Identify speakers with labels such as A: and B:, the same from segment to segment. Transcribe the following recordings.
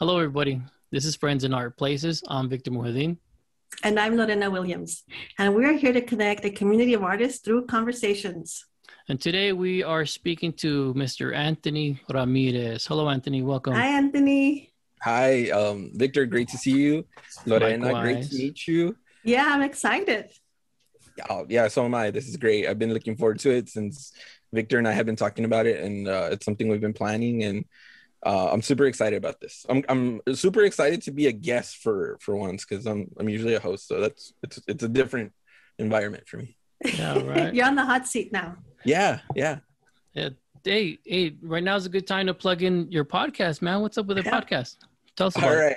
A: Hello, everybody. This is Friends in Art Places. I'm Victor Muheddine.
B: And I'm Lorena Williams. And we're here to connect a community of artists through conversations.
A: And today we are speaking to Mr. Anthony Ramirez. Hello, Anthony. Welcome.
B: Hi, Anthony.
C: Hi, um, Victor. Great to see you. Lorena,
A: Likewise.
C: great to meet you.
B: Yeah, I'm excited.
C: Oh, yeah, so am I. This is great. I've been looking forward to it since Victor and I have been talking about it, and uh, it's something we've been planning. And uh, I'm super excited about this. I'm I'm super excited to be a guest for for once because I'm I'm usually a host, so that's it's it's a different environment for me.
A: Yeah, right.
B: You're on the hot seat now.
C: Yeah, yeah.
A: yeah. Hey, hey, right now is a good time to plug in your podcast, man. What's up with the
B: Yeah.
A: podcast? Tell us about
C: All
A: it.
C: right.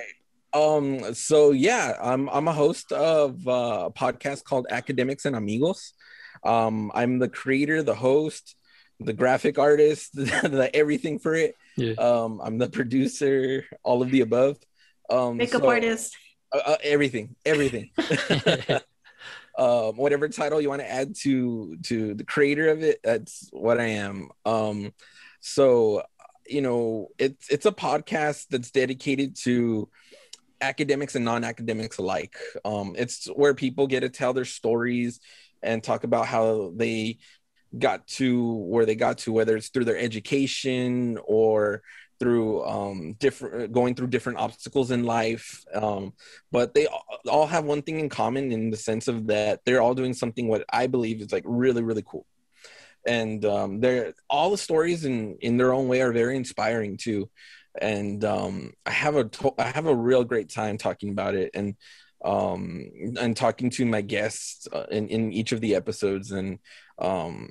C: Um. So yeah, I'm I'm a host of uh, a podcast called Academics and Amigos. Um, I'm the creator, the host, the graphic artist, the everything for it.
A: Yeah.
C: Um, I'm the producer, all of the above. Um,
B: Makeup
C: so-
B: artist.
C: uh, uh, everything, everything. um, whatever title you want to add to to the creator of it, that's what I am. Um, so you know, it's it's a podcast that's dedicated to academics and non-academics alike. Um, it's where people get to tell their stories and talk about how they got to where they got to, whether it's through their education or through um, different going through different obstacles in life. Um, but they all- all have one thing in common in the sense of that they're all doing something what I believe is like really really cool. And um, they're all the stories in in their own way are very inspiring too and um, I have a to- I have a real great time talking about it and um and talking to my guests uh, in in each of the episodes and um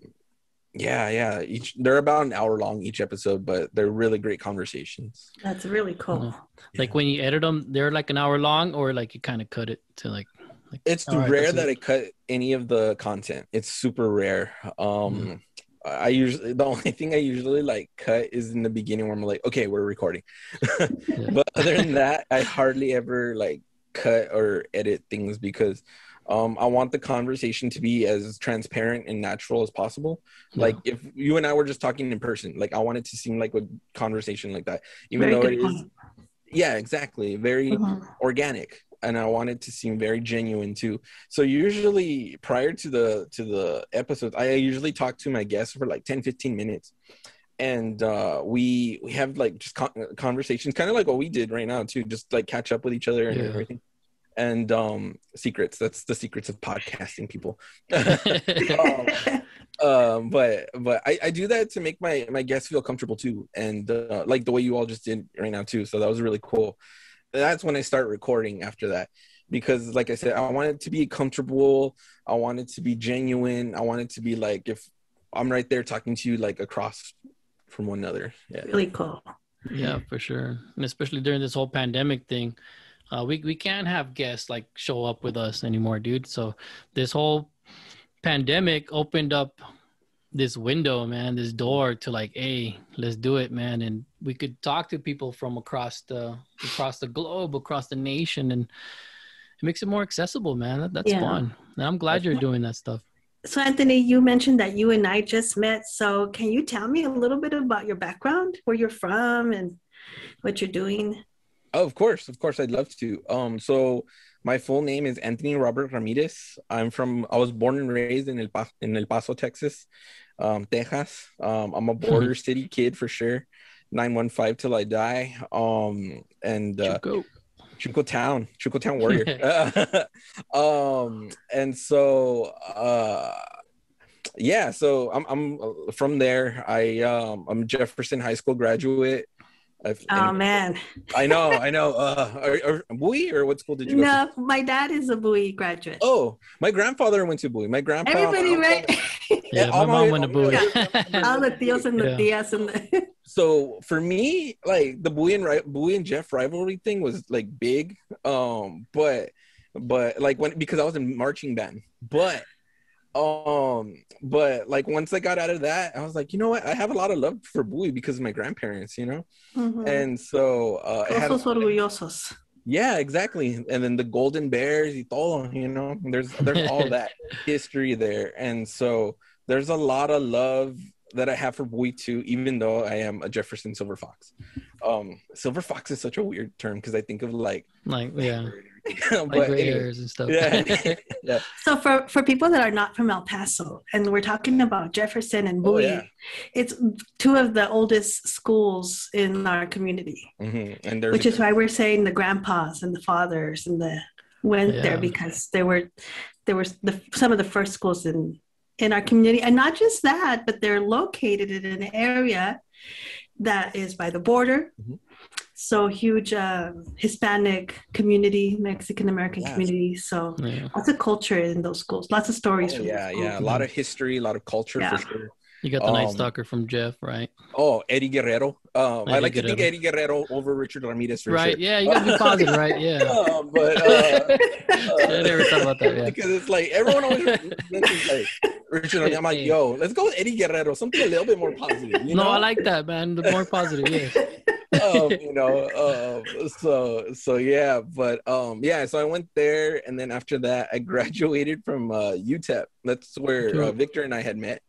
C: yeah yeah each they're about an hour long each episode but they're really great conversations
B: That's really cool.
A: Like when you edit them, they're like an hour long, or like you kind of cut it to like. like
C: it's rare
A: that's
C: that
A: it.
C: I cut any of the content it's super rare um
A: Mhm.
C: I usually the only thing I usually like cut is in the beginning where I'm like, okay, we're recording. But other than that, I hardly ever like cut or edit things because um, I want the conversation to be as transparent and natural as possible.
A: Yeah.
C: Like if you and I were just talking in person, like I want it to seem like a conversation like that, even
B: Very
C: though it is,
B: point.
C: yeah, exactly, very
B: Mhm.
C: organic and i want it to seem very genuine too so usually prior to the to the episodes i usually talk to my guests for like 10 15 minutes and uh we we have like just con- conversations kind of like what we did right now too just like catch up with each other and
A: Yeah.
C: everything and um secrets. That's the secrets of podcasting people. Um but but I, I do that to make my my guests feel comfortable too. And uh, like the way you all just did right now too. So that was really cool. That's when i start recording after that. Because like i said i want it to be comfortable. I want it to be genuine. I want it to be like if i'm right there talking to you like across from one another. Yeah.
B: Really cool.
A: yeah, for sure, and especially during this whole pandemic thing, uh, we we can't have guests like show up with us anymore, dude. So this whole pandemic opened up this window, man, this door to like, hey, let's do it, man, and we could talk to people from across the across the globe, across the nation, and it makes it more accessible, man. That, that's
B: Yeah.
A: fun. And I'm glad you're doing that stuff.
B: So, Anthony, you mentioned that you and I just met. So, can you tell me a little bit about your background, where you're from, and what you're doing?
C: Oh, of course, of course, I'd love to. Um, so my full name is Anthony Robert Ramirez. I'm from. I was born and raised in El Paso, in El Paso, Texas, um, Texas. Um, I'm a border city kid for sure. Nine one five till I die. Um, and uh,
A: Go.
C: Chuco Town, Chuco Town warrior. um, and so uh, yeah, so I'm I'm uh, from there. I um I'm Jefferson High School graduate. I've,
B: Oh
C: and-
B: man,
C: I know, I know. Uh, are, are, Bowie or what school did you go to?
B: no, my dad is a Bowie graduate.
C: Oh, my grandfather went to Bowie. My grandpa.
B: Everybody, right?
A: Yeah, my mom
C: my-
A: went to Bowie.
C: my-
B: All the tios and the
A: Yeah.
B: tias and the
C: So for me, like the Bowie and Ri- Bowie and Jeff rivalry thing was like big. Um, but but like when because I was in marching band, but um, but like once I got out of that, I was like, you know what? I have a lot of love for Bowie because of my grandparents, you know.
B: Mhm.
C: And so uh, had,
B: orgullosos.
C: yeah, exactly. And then the Golden Bears, y todo, you know. There's there's all that history there, and so there's a lot of love that I have for Bowie too, even though I am a Jefferson Silver Fox. Um, Silver Fox is such a weird term because I think of like,
A: like yeah,
C: but
A: like gray
C: anyway,
A: and stuff.
C: yeah, yeah.
B: So for for people that are not from El Paso, and we're talking about Jefferson and
C: Oh,
B: Bowie,
C: yeah.
B: it's two of the oldest schools in our community,
C: hmm And
B: which is why we're saying the grandpas and the fathers and the went
A: Yeah.
B: there because there were there was the some of the first schools in in our community, and not just that, but they're located in an area that is by the border.
C: Mhm.
B: So huge uh, Hispanic community, Mexican American
C: Yes.
B: community. So
A: Yeah.
B: lots of culture in those schools, lots of stories.
C: Oh,
B: from
C: yeah, yeah, a lot of history, a lot of culture
B: Yeah.
C: for sure.
A: You got the Night
C: Um,
A: Stalker from Jeff, right?
C: Oh, Eddie Guerrero. Um, I
A: Eddie
C: like to think Eddie Guerrero over Richard Ramirez for
A: Right.
C: sure.
A: Yeah, you gotta be positive, right? Yeah.
C: Uh, but uh,
A: I never thought about that. Yeah.
C: because it's like everyone always mentions like Richard Ramirez. I'm like, yo, let's go with Eddie Guerrero, something a little bit more positive. You
A: no,
C: know?
A: I like that, man. The more positive, yeah.
C: Um, you know, um, so so yeah, but um, yeah, so I went there, and then after that, I graduated from uh, UTEP. That's where uh, Victor and I had met.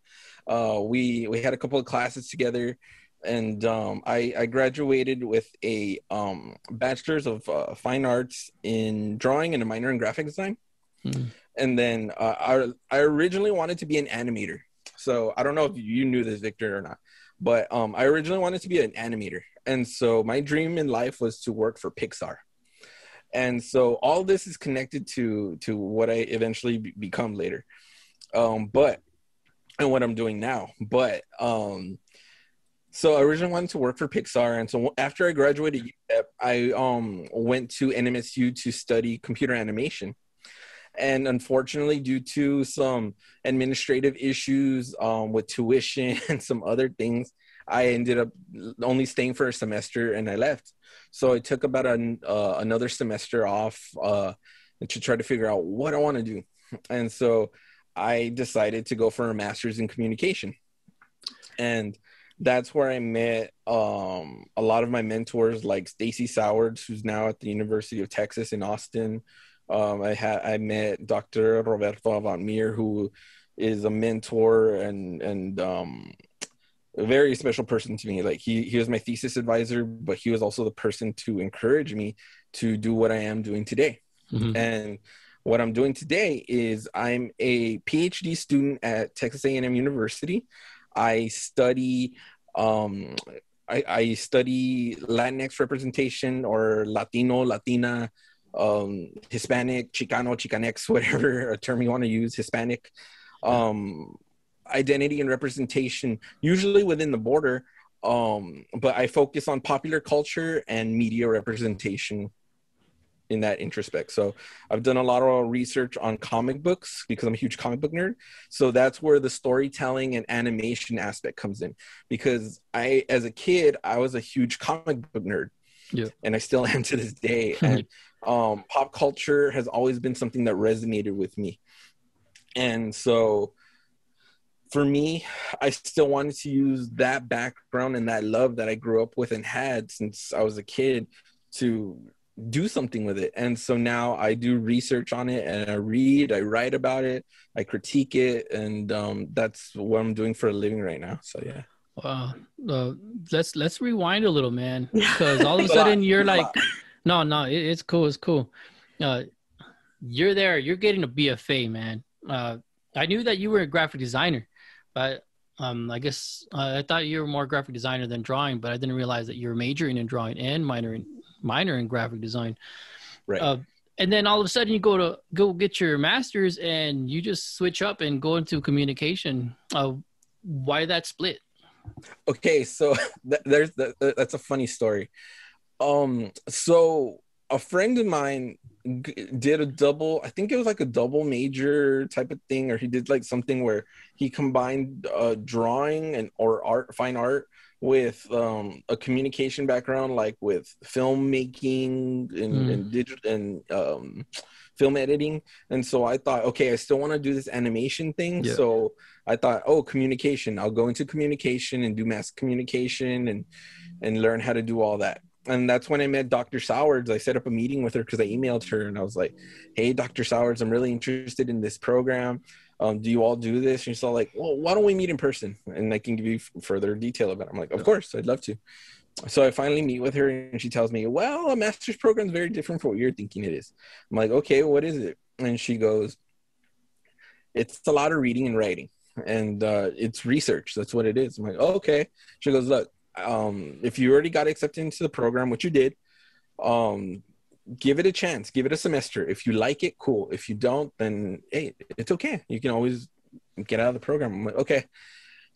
C: Uh, we we had a couple of classes together, and um, I I graduated with a um, bachelor's of uh, fine arts in drawing and a minor in graphic design.
A: Hmm.
C: And then uh, I I originally wanted to be an animator. So I don't know if you knew this, Victor, or not, but um, I originally wanted to be an animator, and so my dream in life was to work for Pixar. And so all this is connected to to what I eventually be- become later, um, but and what I'm doing now. But um, so I originally wanted to work for Pixar, and so after I graduated, I um went to NMSU to study computer animation. And unfortunately, due to some administrative issues um, with tuition and some other things, I ended up only staying for a semester and I left. So I took about an, uh, another semester off uh, to try to figure out what I want to do. And so I decided to go for a master's in communication. And that's where I met um, a lot of my mentors, like Stacey Sowards, who's now at the University of Texas in Austin. Um, I had I met Dr. Roberto Avant-Mier, who is a mentor and and um, a very special person to me. Like he he was my thesis advisor, but he was also the person to encourage me to do what I am doing today.
A: Mhm.
C: And what I'm doing today is I'm a PhD student at Texas A&M University. I study um, I, I study Latinx representation or Latino, Latina, um, Hispanic, Chicano, Chicanx, whatever term you want to use, Hispanic, um, identity and representation, usually within the border. Um, but I focus on popular culture and media representation in that introspect. So I've done a lot of research on comic books because I'm a huge comic book nerd. So that's where the storytelling and animation aspect comes in. Because I, as a kid, I was a huge comic book nerd.
A: Yeah.
C: And I still am to this day. And um, pop culture has always been something that resonated with me. And so for me, I still wanted to use that background and that love that I grew up with and had since I was a kid to do something with it. And so now I do research on it and I read, I write about it, I critique it, and um, that's what I'm doing for a living right now. So yeah.
A: Wow. Uh, let's let's rewind a little, man, because all of a
C: It's a lot.
A: sudden you're like, no, no, it, it's cool, it's cool. Uh, you're there, you're getting a BFA, man. Uh, I knew that you were a graphic designer, but um, I guess uh, I thought you were more graphic designer than drawing, but I didn't realize that you're majoring in drawing and minor in minor in graphic design.
C: Right.
A: Uh, and then all of a sudden you go to go get your master's and you just switch up and go into communication. Uh, why that split?
C: Okay so th- there's the, that's a funny story um so a friend of mine g- did a double i think it was like a double major type of thing or he did like something where he combined uh drawing and or art fine art with um a communication background like with filmmaking and,
A: Mm.
C: and digital and um film editing and so i thought okay i still want to do this animation thing
A: Yeah.
C: so I thought, oh, communication. I'll go into communication and do mass communication and and learn how to do all that. And that's when I met Dr. Sowards. I set up a meeting with her because I emailed her and I was like, hey, Dr. Sowards, I'm really interested in this program. um, do you all do this? And she's all like, well, why don't we meet in person? And I can give you f- further detail about it. I'm like, of course, I'd love to. So I finally meet with her and she tells me, well, a master's program is very different from what you're thinking it is. I'm like, okay, what is it? And she goes, it's a lot of reading and writing and uh, it's research. That's what it is. I'm like, oh, okay. She goes, look, um, if you already got accepted into the program, which you did, um, give it a chance, give it a semester. If you like it, cool. If you don't, then hey, it's okay. You can always get out of the program. I'm like, okay.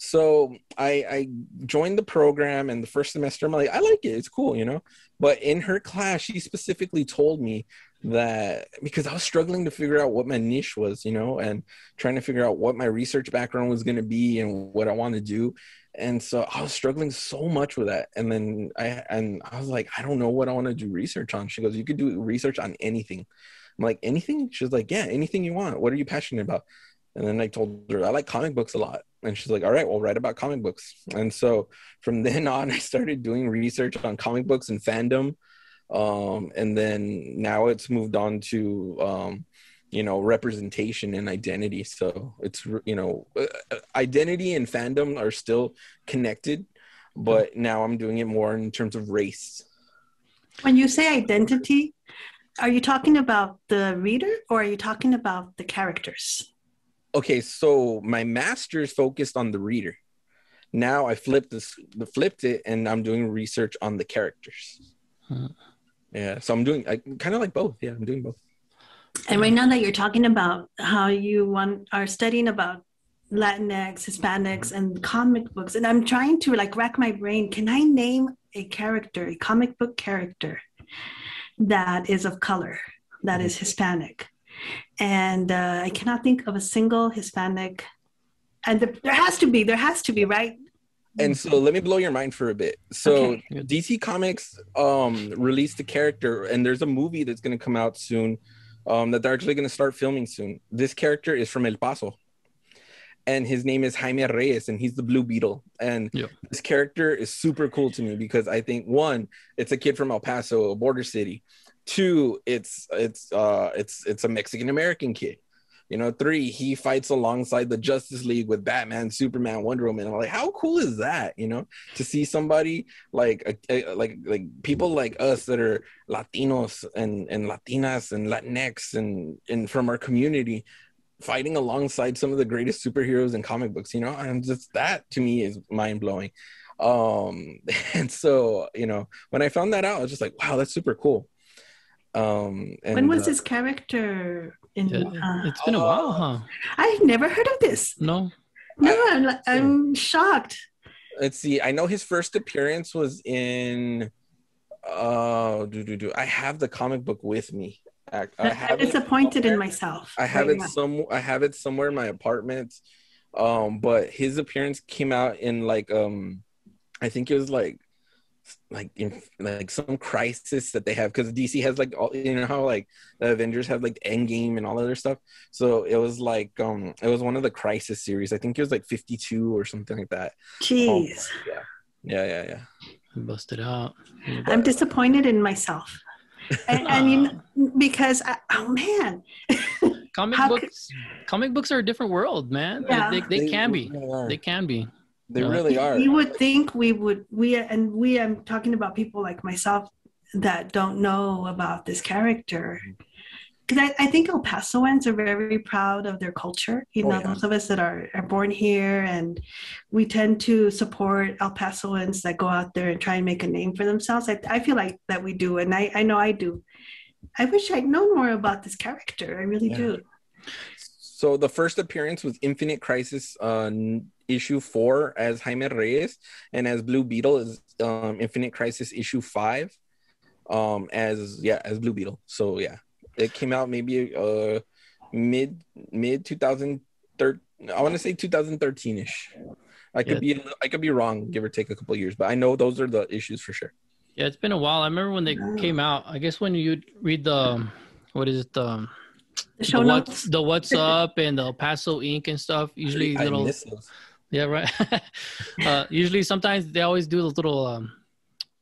C: So I, I joined the program, and the first semester, I'm like, I like it. It's cool, you know. But in her class, she specifically told me that because I was struggling to figure out what my niche was, you know, and trying to figure out what my research background was going to be and what I want to do and so I was struggling so much with that. And then I and I was like, I don't know what I want to do research on. She goes, You could do research on anything. I'm like, anything? She's like, Yeah, anything you want. What are you passionate about? And then I told her I like comic books a lot. And she's like, All right, we'll write about comic books. And so from then on, I started doing research on comic books and fandom. Um, and then now it's moved on to um, you know representation and identity so it's you know uh, identity and fandom are still connected but now i'm doing it more in terms of race
B: when you say identity are you talking about the reader or are you talking about the characters
C: okay so my master's focused on the reader now i flipped this flipped it and i'm doing research on the characters huh. yeah so i'm doing I, kind of like both yeah i'm doing both
B: and right now that you're talking about how you want are studying about Latinx, Hispanics, and comic books, and I'm trying to like rack my brain. Can I name a character, a comic book character that is of color, that is mm-hmm. Hispanic? And uh, I cannot think of a single Hispanic. And the, there has to be, there has to be, right?
C: and so let me blow your mind for a bit so okay. dc comics um released a character and there's a movie that's going to come out soon um, that they're actually going to start filming soon. This character is from El Paso, and his name is Jaime Reyes, and he's the Blue Beetle. And yep. this character is super cool to me because I think one, it's a kid from El Paso, a border city. Two, it's it's uh it's it's a Mexican American kid. You know, three, he fights alongside the Justice League with Batman, Superman, Wonder Woman. I'm like, how cool is that? You know, to see somebody like like like people like us that are Latinos and and Latinas and Latinx and and from our community fighting alongside some of the greatest superheroes in comic books. You know, and just that to me is mind blowing. Um, and so you know, when I found that out, I was just like, wow, that's super cool.
B: Um, and, when was uh, his character in,
A: yeah, uh, it's been a while, huh?
B: I've never heard of this.
A: No.
B: No, I'm, I'm shocked.
C: Let's see. I know his first appearance was in. Uh, do do do. I have the comic book with me.
B: I, I am disappointed in myself.
C: I have right it now. some. I have it somewhere in my apartment. Um, but his appearance came out in like um, I think it was like like in like some crisis that they have because DC has like all you know how like the Avengers have like Endgame and all other stuff. So it was like um it was one of the crisis series. I think it was like 52 or something like that.
B: Jeez. Um,
C: yeah. Yeah, yeah, yeah.
A: Busted out.
B: I'm disappointed in myself. and, and you know, because I, oh man.
A: comic books could... comic books are a different world, man. Yeah. They, they, they can be. They can be.
C: They really are.
B: You would think we would we and we I'm talking about people like myself that don't know about this character. Because I, I, think El Pasoans are very proud of their culture. You oh, know, yeah. those of us that are, are born here and we tend to support El Pasoans that go out there and try and make a name for themselves. I, I feel like that we do. And I, I know I do. I wish I'd known more about this character. I really yeah. do.
C: So the first appearance was Infinite Crisis uh, issue four as Jaime Reyes, and as Blue Beetle is um, Infinite Crisis issue five, um, as yeah as Blue Beetle. So yeah, it came out maybe uh mid mid 2013. I want to say 2013 ish. I could yeah. be I could be wrong, give or take a couple years, but I know those are the issues for sure.
A: Yeah, it's been a while. I remember when they came out. I guess when you read the what is it the the show the notes. What's, the what's up and the El Paso Inc and stuff. Usually I little. Yeah, right. uh, usually, sometimes they always do those little um,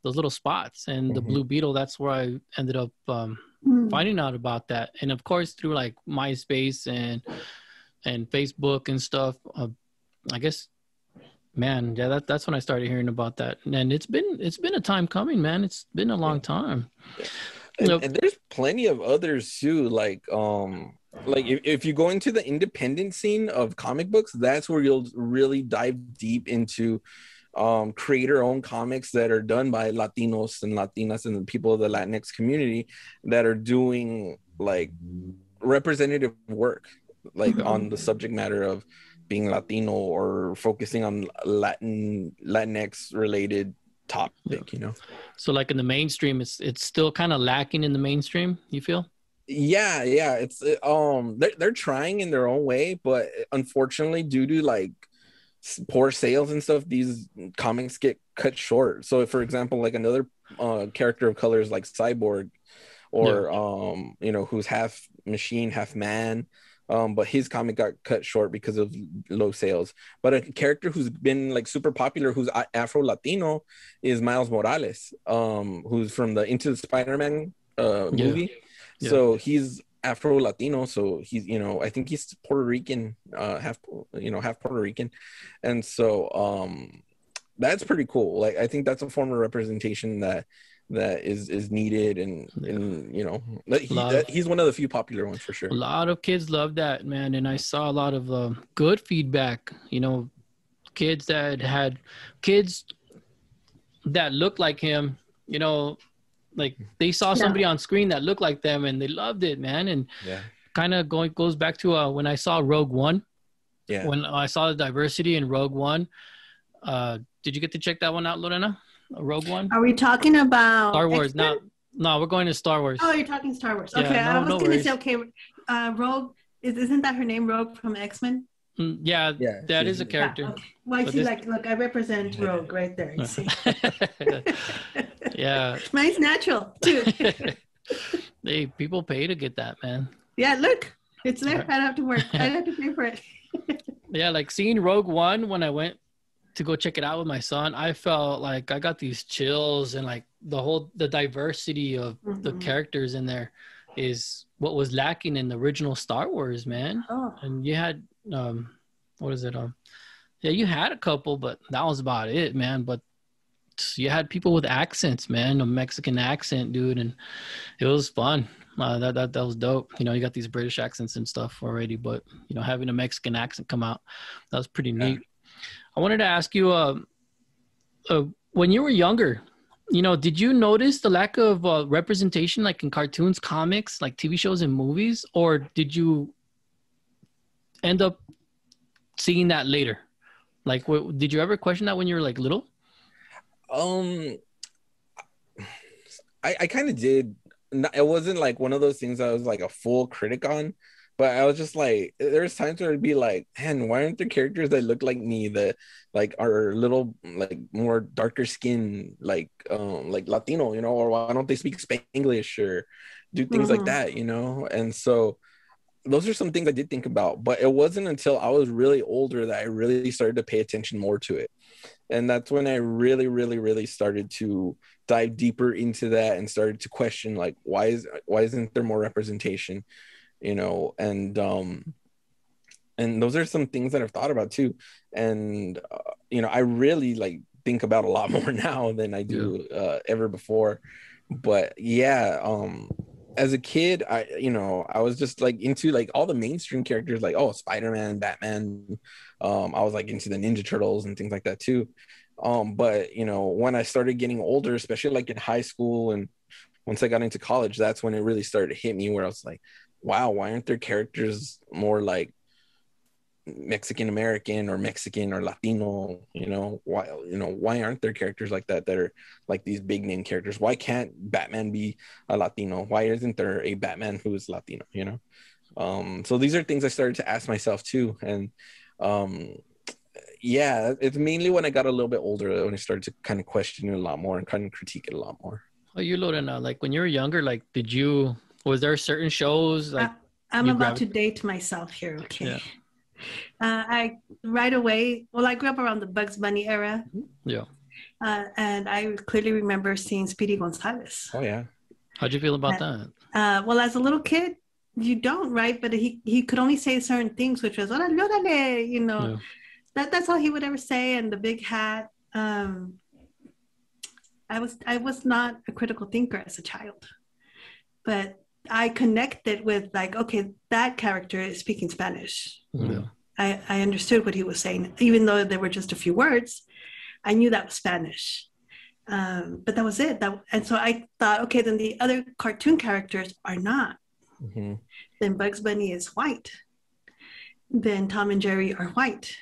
A: those little spots, and mm-hmm. the Blue Beetle. That's where I ended up um, mm. finding out about that, and of course through like MySpace and and Facebook and stuff. Uh, I guess, man, yeah, that, that's when I started hearing about that, and it's been it's been a time coming, man. It's been a long time.
C: And, and there's plenty of others too, like um like if, if you go into the independent scene of comic books that's where you'll really dive deep into um, creator owned comics that are done by latinos and latinas and the people of the latinx community that are doing like representative work like mm-hmm. on the subject matter of being latino or focusing on latin latinx related topic yeah. you know
A: so like in the mainstream it's it's still kind of lacking in the mainstream you feel
C: yeah yeah it's um they're, they're trying in their own way but unfortunately due to like poor sales and stuff these comics get cut short. So if for example like another uh character of color is like cyborg or yeah. um you know who's half machine half man um but his comic got cut short because of low sales. But a character who's been like super popular who's afro latino is miles morales um who's from the into the spider-man uh movie yeah. So he's Afro Latino, so he's you know I think he's Puerto Rican, uh, half you know half Puerto Rican, and so um, that's pretty cool. Like I think that's a form of representation that that is is needed and yeah. and you know he, that, he's one of the few popular ones for sure
A: a lot of kids love that man and i saw a lot of uh, good feedback you know kids that had kids that looked like him you know like they saw somebody yeah. on screen that looked like them and they loved it, man. And yeah. kind of going goes back to uh, when I saw Rogue One. Yeah. When I saw the diversity in Rogue One, uh, did you get to check that one out, Lorena? Rogue One.
B: Are we talking about
A: Star Wars? Not. No, we're going to Star Wars.
B: Oh, you're talking Star Wars. Okay, yeah, no, I was no going to say okay. Uh, Rogue is isn't that her name? Rogue from X Men.
A: Mm, yeah, yeah, that is a character. Yeah, okay.
B: Well, I see, this... like, look, I represent Rogue right there. You see.
A: yeah.
B: Mine's natural too.
A: hey, people pay to get that, man.
B: Yeah, look, it's there. I don't have to work. I don't have to pay for it.
A: yeah, like seeing Rogue One when I went to go check it out with my son, I felt like I got these chills and like the whole the diversity of mm-hmm. the characters in there is what was lacking in the original Star Wars, man. Oh. And you had um what is it? Um yeah, you had a couple, but that was about it, man. But you had people with accents, man, a Mexican accent, dude, and it was fun. Uh, that that that was dope. You know, you got these British accents and stuff already, but you know, having a Mexican accent come out, that was pretty neat. Yeah. I wanted to ask you, uh, uh, when you were younger, you know, did you notice the lack of uh, representation, like in cartoons, comics, like TV shows and movies, or did you end up seeing that later? Like, what, did you ever question that when you were like little?
C: Um, I I kind of did. It wasn't like one of those things I was like a full critic on, but I was just like, there's times where it'd be like, man, why aren't there characters that look like me that like are a little like more darker skin, like um like Latino, you know, or why don't they speak Spanglish or do things mm-hmm. like that, you know? And so those are some things I did think about, but it wasn't until I was really older that I really started to pay attention more to it. And that's when i really really really started to dive deeper into that and started to question like why is why isn't there more representation you know? And um and those are some things that i've thought about too. And uh, you know i really like think about a lot more now than i do yeah. uh, ever before. But yeah um as a kid, I you know I was just like into like all the mainstream characters, like oh Spider Man, Batman. Um, I was like into the Ninja Turtles and things like that too. Um, but you know when I started getting older, especially like in high school and once I got into college, that's when it really started to hit me where I was like, wow, why aren't there characters more like Mexican American or Mexican or Latino, you know, why you know, why aren't there characters like that that are like these big name characters? Why can't Batman be a Latino? Why isn't there a Batman who is Latino, you know? Um so these are things I started to ask myself too and um yeah, it's mainly when I got a little bit older when I started to kind of question it a lot more and kind of critique it a lot more.
A: Oh, you Lorena, like when you were younger, like did you was there certain shows like
B: I, am about to date myself here, okay? Yeah. Uh, I right away. Well, I grew up around the Bugs Bunny era.
A: Yeah.
B: Uh, and I clearly remember seeing Speedy Gonzalez.
C: Oh yeah.
A: How'd you feel about that?
B: Uh, well, as a little kid, you don't, right? But he he could only say certain things, which was "Órale, órale," you know.
A: Yeah.
B: That that's all he would ever say, and the big hat. Um, I was I was not a critical thinker as a child, but I connected with like, okay, that character is speaking Spanish.
A: Yeah.
B: I, I understood what he was saying, even though there were just a few words. I knew that was Spanish, um, but that was it. That and so I thought, okay, then the other cartoon characters are not.
C: Mhm.
B: Then Bugs Bunny is white. Then Tom and Jerry are white.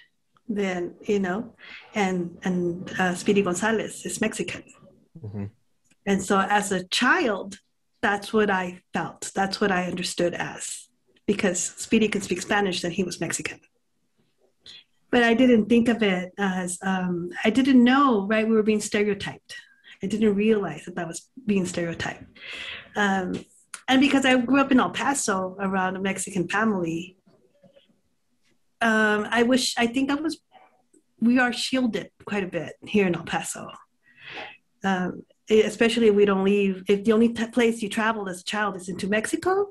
B: Then you know, and and uh, Speedy Gonzalez is Mexican.
C: Mhm.
B: And so as a child, that's what I felt. That's what I understood as because Speedy could speak Spanish, then he was Mexican. But I didn't think of it as, um, I didn't know, right? We were being stereotyped. I didn't realize that that was being stereotyped. Um, and because I grew up in El Paso around a Mexican family, um, I wish, I think I was, we are shielded quite a bit here in El Paso um, especially if we don't leave. If the only t- place you travel as a child is into Mexico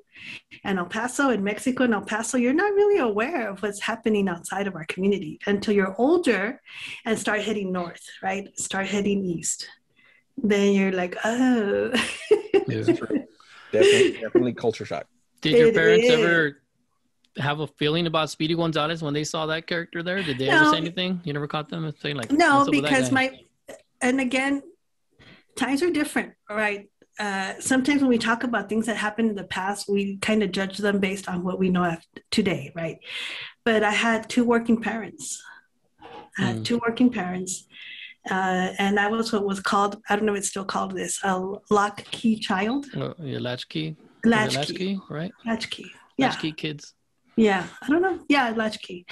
B: and El Paso, and Mexico and El Paso, you're not really aware of what's happening outside of our community until you're older and start heading north, right? Start heading east. Then you're like, oh.
A: Yeah.
C: Definitely, definitely culture shock.
A: Did your parents
B: is.
A: ever have a feeling about Speedy Gonzalez when they saw that character there? Did they ever say anything? You never caught them saying like,
B: no,
A: "What's up with that
B: because my, and again, times are different, right? Uh, sometimes when we talk about things that happened in the past, we kind of judge them based on what we know of today, right? But I had two working parents. I had
A: Mm.
B: two working parents. Uh, and that was what was called, I don't know if it's still called this, a lock key child.
A: Oh, yeah, latchkey.
B: Latchkey.
A: latchkey, right?
B: Latchkey. Yeah.
A: Latchkey kids.
B: Yeah, I don't know. Yeah, latchkey.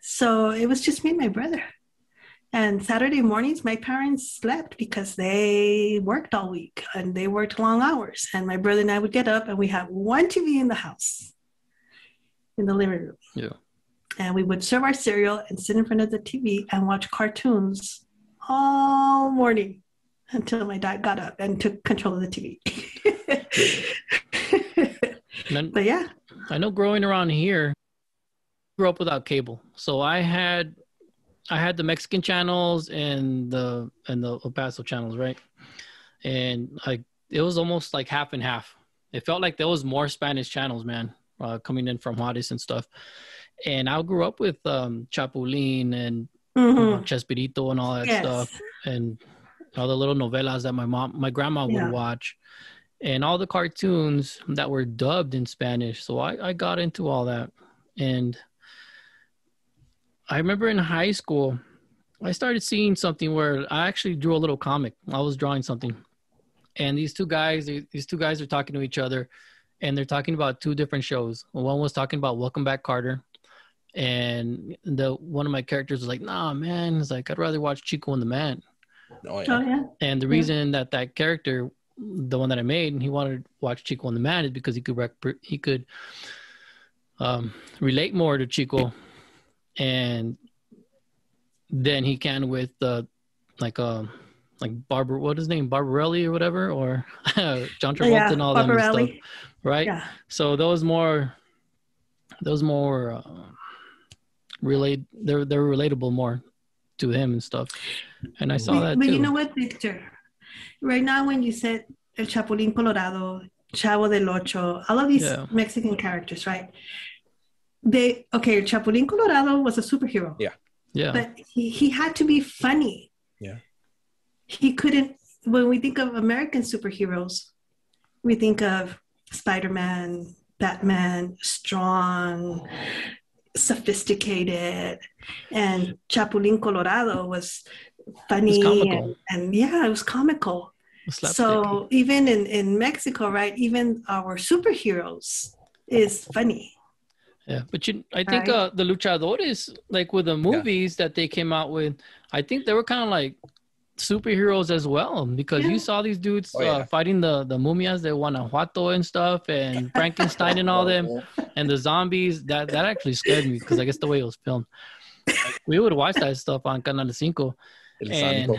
B: So it was just me and my brother. And Saturday mornings, my parents slept because they worked all week and they worked long hours. And my brother and I would get up and we had one TV in the house, in the living room.
A: Yeah.
B: And we would serve our cereal and sit in front of the TV and watch cartoons all morning until my dad got up and took control of the TV.
A: Then
B: but yeah,
A: I know growing around here, grew up without cable, so I had, I had the Mexican channels and the and the El Paso channels, right? And like it was almost like half and half. It felt like there was more Spanish channels, man, uh, coming in from Juarez and stuff. And I grew up with um, Chapulín and you know,
B: Mhm.
A: Chespirito and all that
B: Yes.
A: stuff, and all the little novelas that my mom, my grandma would
B: Yeah.
A: watch, and all the cartoons that were dubbed in Spanish. So I, I got into all that, and I remember in high school, I started seeing something where I actually drew a little comic. I was drawing something, and these two guys, these two guys are talking to each other, and they're talking about two different shows. One was talking about Welcome Back, Kotter, and the one of my characters was like, "Nah, man," he's like I'd rather watch Chico and the Man.
C: Oh
B: Oh,
C: yeah.
B: yeah.
A: And the
B: Yeah.
A: reason that that character, the one that I made, and he wanted to watch Chico and the Man is because he could rep- he could um, relate more to Chico, and then he can with uh, like uh, like Barbara, what is his name, Barbarelli or whatever, or John Travolta
B: yeah,
A: and all that stuff, right?
B: Yeah.
A: So those more, those more uh, relate. They're they're relatable more to him and stuff. And I saw
B: but,
A: that
B: but
A: too.
B: you know what, Victor? Right now, when you said El Chapulín Colorado, Chavo del Ocho, all of these
A: Yeah.
B: Mexican characters, right? They okay. Chapulín Colorado was a superhero,
C: Yeah.
A: yeah,
B: but he, he had to be funny.
C: Yeah.
B: He couldn't. When we think of American superheroes, we think of Spider-Man, Batman, strong, sophisticated, and Chapulín Colorado was funny
A: comical.
B: and, and yeah, it was comical. So even in, in Mexico, right, even our superheroes is funny.
A: Yeah, but you, I think
B: Right.
A: uh, the luchadores, like with the movies that they came out with, I think they were kind of like superheroes as well because
B: Yeah.
A: you saw these dudes
C: Oh, yeah.
A: uh, fighting the the mumias, the Guanajuato and stuff, and Frankenstein and all them. and the zombies that that actually scared me because I guess the way it was filmed. We would watch that stuff on Canal Cinco,
C: El
A: and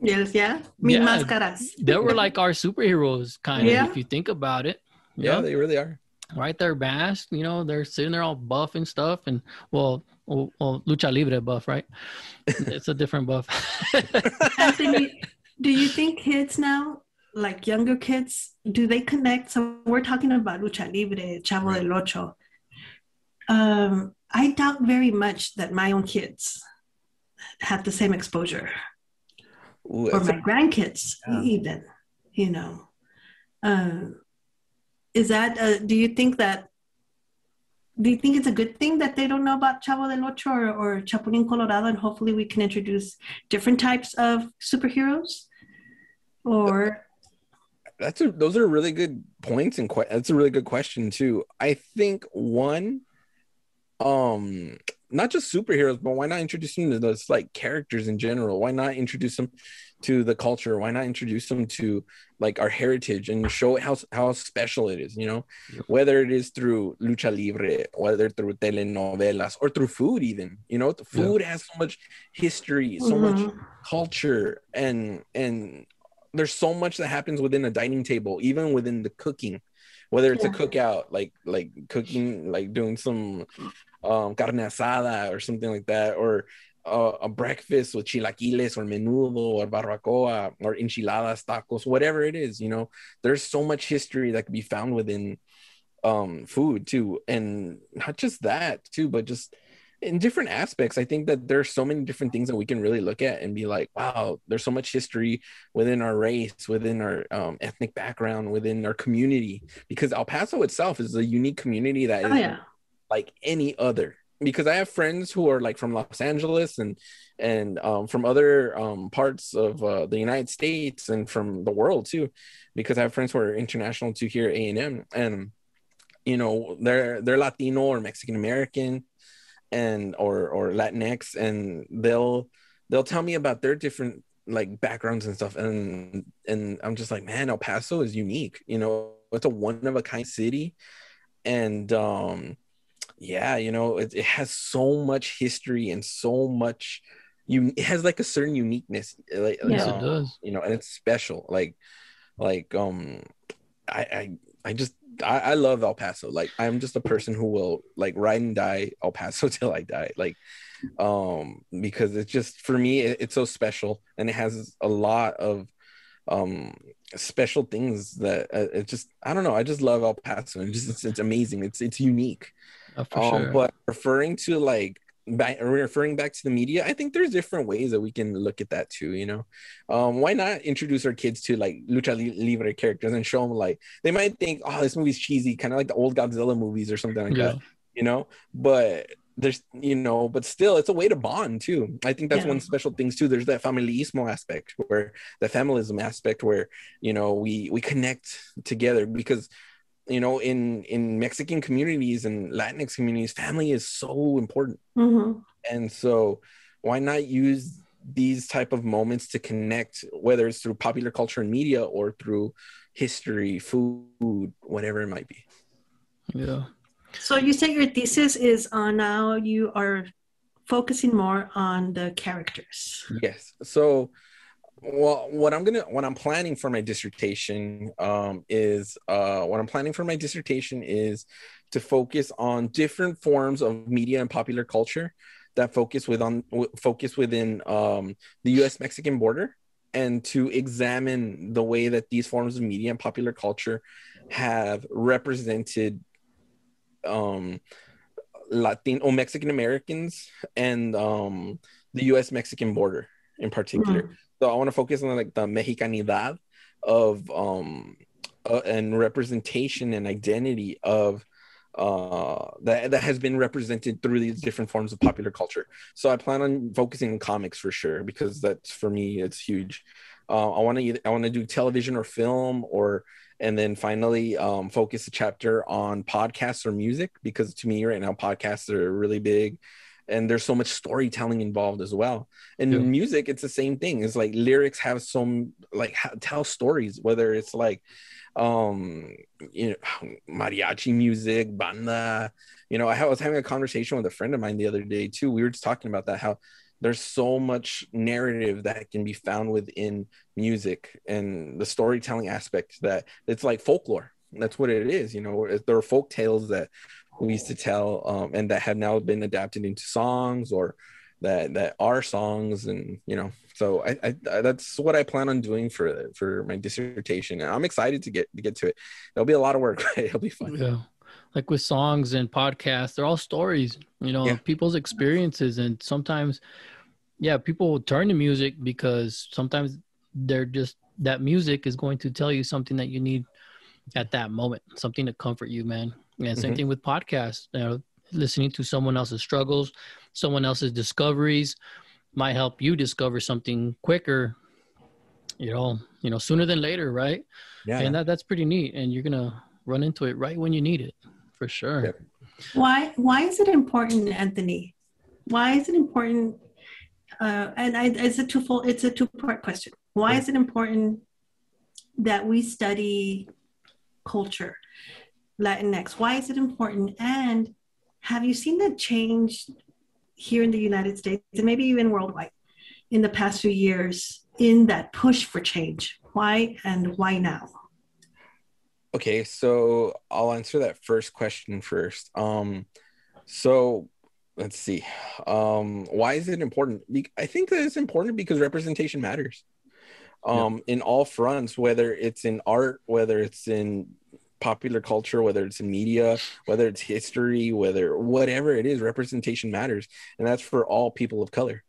B: Yes, yeah. Mil
A: Yeah.
B: máscaras.
A: they were like our superheroes, kind of,
B: Yeah.
A: if you think about it.
C: Yeah,
A: Yeah,
C: they really are.
A: Right there masked. You know, they're sitting there all buff and stuff, and well, well, well lucha libre buff, right? it's a different buff.
B: Anthony, do you think kids now, like younger kids, do they connect? So we're talking about lucha libre, Chavo del Ocho. Um, I doubt very much that my own kids have the same exposure, Ooh, or my a- grandkids yeah. even. You know. Um, is that uh, do you think that do you think it's a good thing that they don't know about Chavo del Ocho or, or Chapulín Colorado, and hopefully we can introduce different types of superheroes? Or
C: that's a, those are really good points, and que- that's a really good question too. I think one, um, not just superheroes, but why not introduce them to those like characters in general? Why not introduce them to the culture? Why not introduce them to like our heritage and show how how special it is? You know, yep. whether it is through lucha libre, whether through telenovelas or through food, even. You know, food has so much history, so mm-hmm. much culture, and and there's so much that happens within a dining table, even within the cooking whether it's yeah. a cookout like like cooking like doing some um carne asada or something like that or uh, a breakfast with chilaquiles or menudo or barbacoa or enchiladas, tacos, whatever it is, you know, there's so much history that can be found within um, food too. And not just that too, but just in different aspects. I think that there's so many different things that we can really look at and be like, wow, there's so much history within our race, within our um, ethnic background, within our community, because El Paso itself is a unique community that oh, is yeah. like any other because I have friends who are like from Los Angeles and and um, from other um, parts of uh, the United States and from the world too, because I have friends who are international to here A and M, and you know they're they're Latino or Mexican American, and or or Latinx, and they'll they'll tell me about their different like backgrounds and stuff, and and I'm just like, man, El Paso is unique. You know, it's a one of a kind city, and um yeah you know it, it has so much history and so much you it has like a certain uniqueness uh, like
A: yes, it does
C: you know and it's special like like um i i, I just I, I love El Paso. Like I'm just a person who will like ride and die El Paso till I die. Like um because it's just for me it, it's so special and it has a lot of um special things that uh, it just I don't know I just love El Paso and just it's, it's amazing it's it's unique Oh, um, sure. But referring to like back, referring back to the media, I think there's different ways that we can look at that too. You know, um, why not introduce our kids to like lucha libre characters and show them like they might think, oh, this movie's cheesy, kind of like the old Godzilla movies or something like yeah. that. You know, but there's you know but still it's a way to bond too i think that's yeah. one special things too there's that familismo aspect where the familism aspect where you know we we connect together because you know in in mexican communities and latinx communities family is so important. Mm-hmm. and so why not use these type of moments to connect whether it's through popular culture and media or through history food whatever it might be?
A: Yeah.
B: So you say your thesis is on now you are focusing more on the characters.
C: Yes. So well what i'm gonna what i'm planning for my dissertation um, is uh, what i'm planning for my dissertation is to focus on different forms of media and popular culture that focus with on focus within um, the us mexican border and to examine the way that these forms of media and popular culture have represented um, Latin or Mexican Americans and um, the U.S. Mexican border in particular. Mm-hmm. So I want to focus on like the Mexicanidad of um uh, and representation and identity of uh that that has been represented through these different forms of popular culture. So I plan on focusing on comics for sure because that's for me it's huge. Uh, I want to I want to do television or film or and then finally um, focus a chapter on podcasts or music because to me right now podcasts are really big and there's so much storytelling involved as well and yeah. music it's the same thing it's like lyrics have some like tell stories whether it's like um you know mariachi music banda you know i was having a conversation with a friend of mine the other day too we were just talking about that how there's so much narrative that can be found within music and the storytelling aspect that it's like folklore that's what it is. You know, there are folk tales that we used to tell, um, and that have now been adapted into songs or that that are songs, and you know, so I, I, that's what I plan on doing for for my dissertation. And I'm excited to get to get to it. It'll be a lot of work, but it'll be fun.
A: Yeah. Like with songs and podcasts, they're all stories, you know, yeah. people's experiences. And sometimes, yeah, people will turn to music because sometimes they're just that music is going to tell you something that you need at that moment, something to comfort you, man. And same mm-hmm. thing with podcasts. You know, listening to someone else's struggles, someone else's discoveries might help you discover something quicker. You know, you know, sooner than later, right? Yeah. And that that's pretty neat. And you're gonna run into it right when you need it, for sure. Yeah.
B: Why why is it important, Anthony? Why is it important? Uh, and I, it's a twofold. It's a two part question. Why is it important that we study culture, Latinx? Why is it important? And have you seen the change here in the United States and maybe even worldwide in the past few years in that push for change? Why and why now?
C: Okay, so I'll answer that first question first. Um, so let's see. Um, why is it important? I think that it's important because representation matters um, yeah. in all fronts, whether it's in art, whether it's in popular culture, whether it's in media, whether it's history, whether whatever it is, representation matters. And that's for all people of color.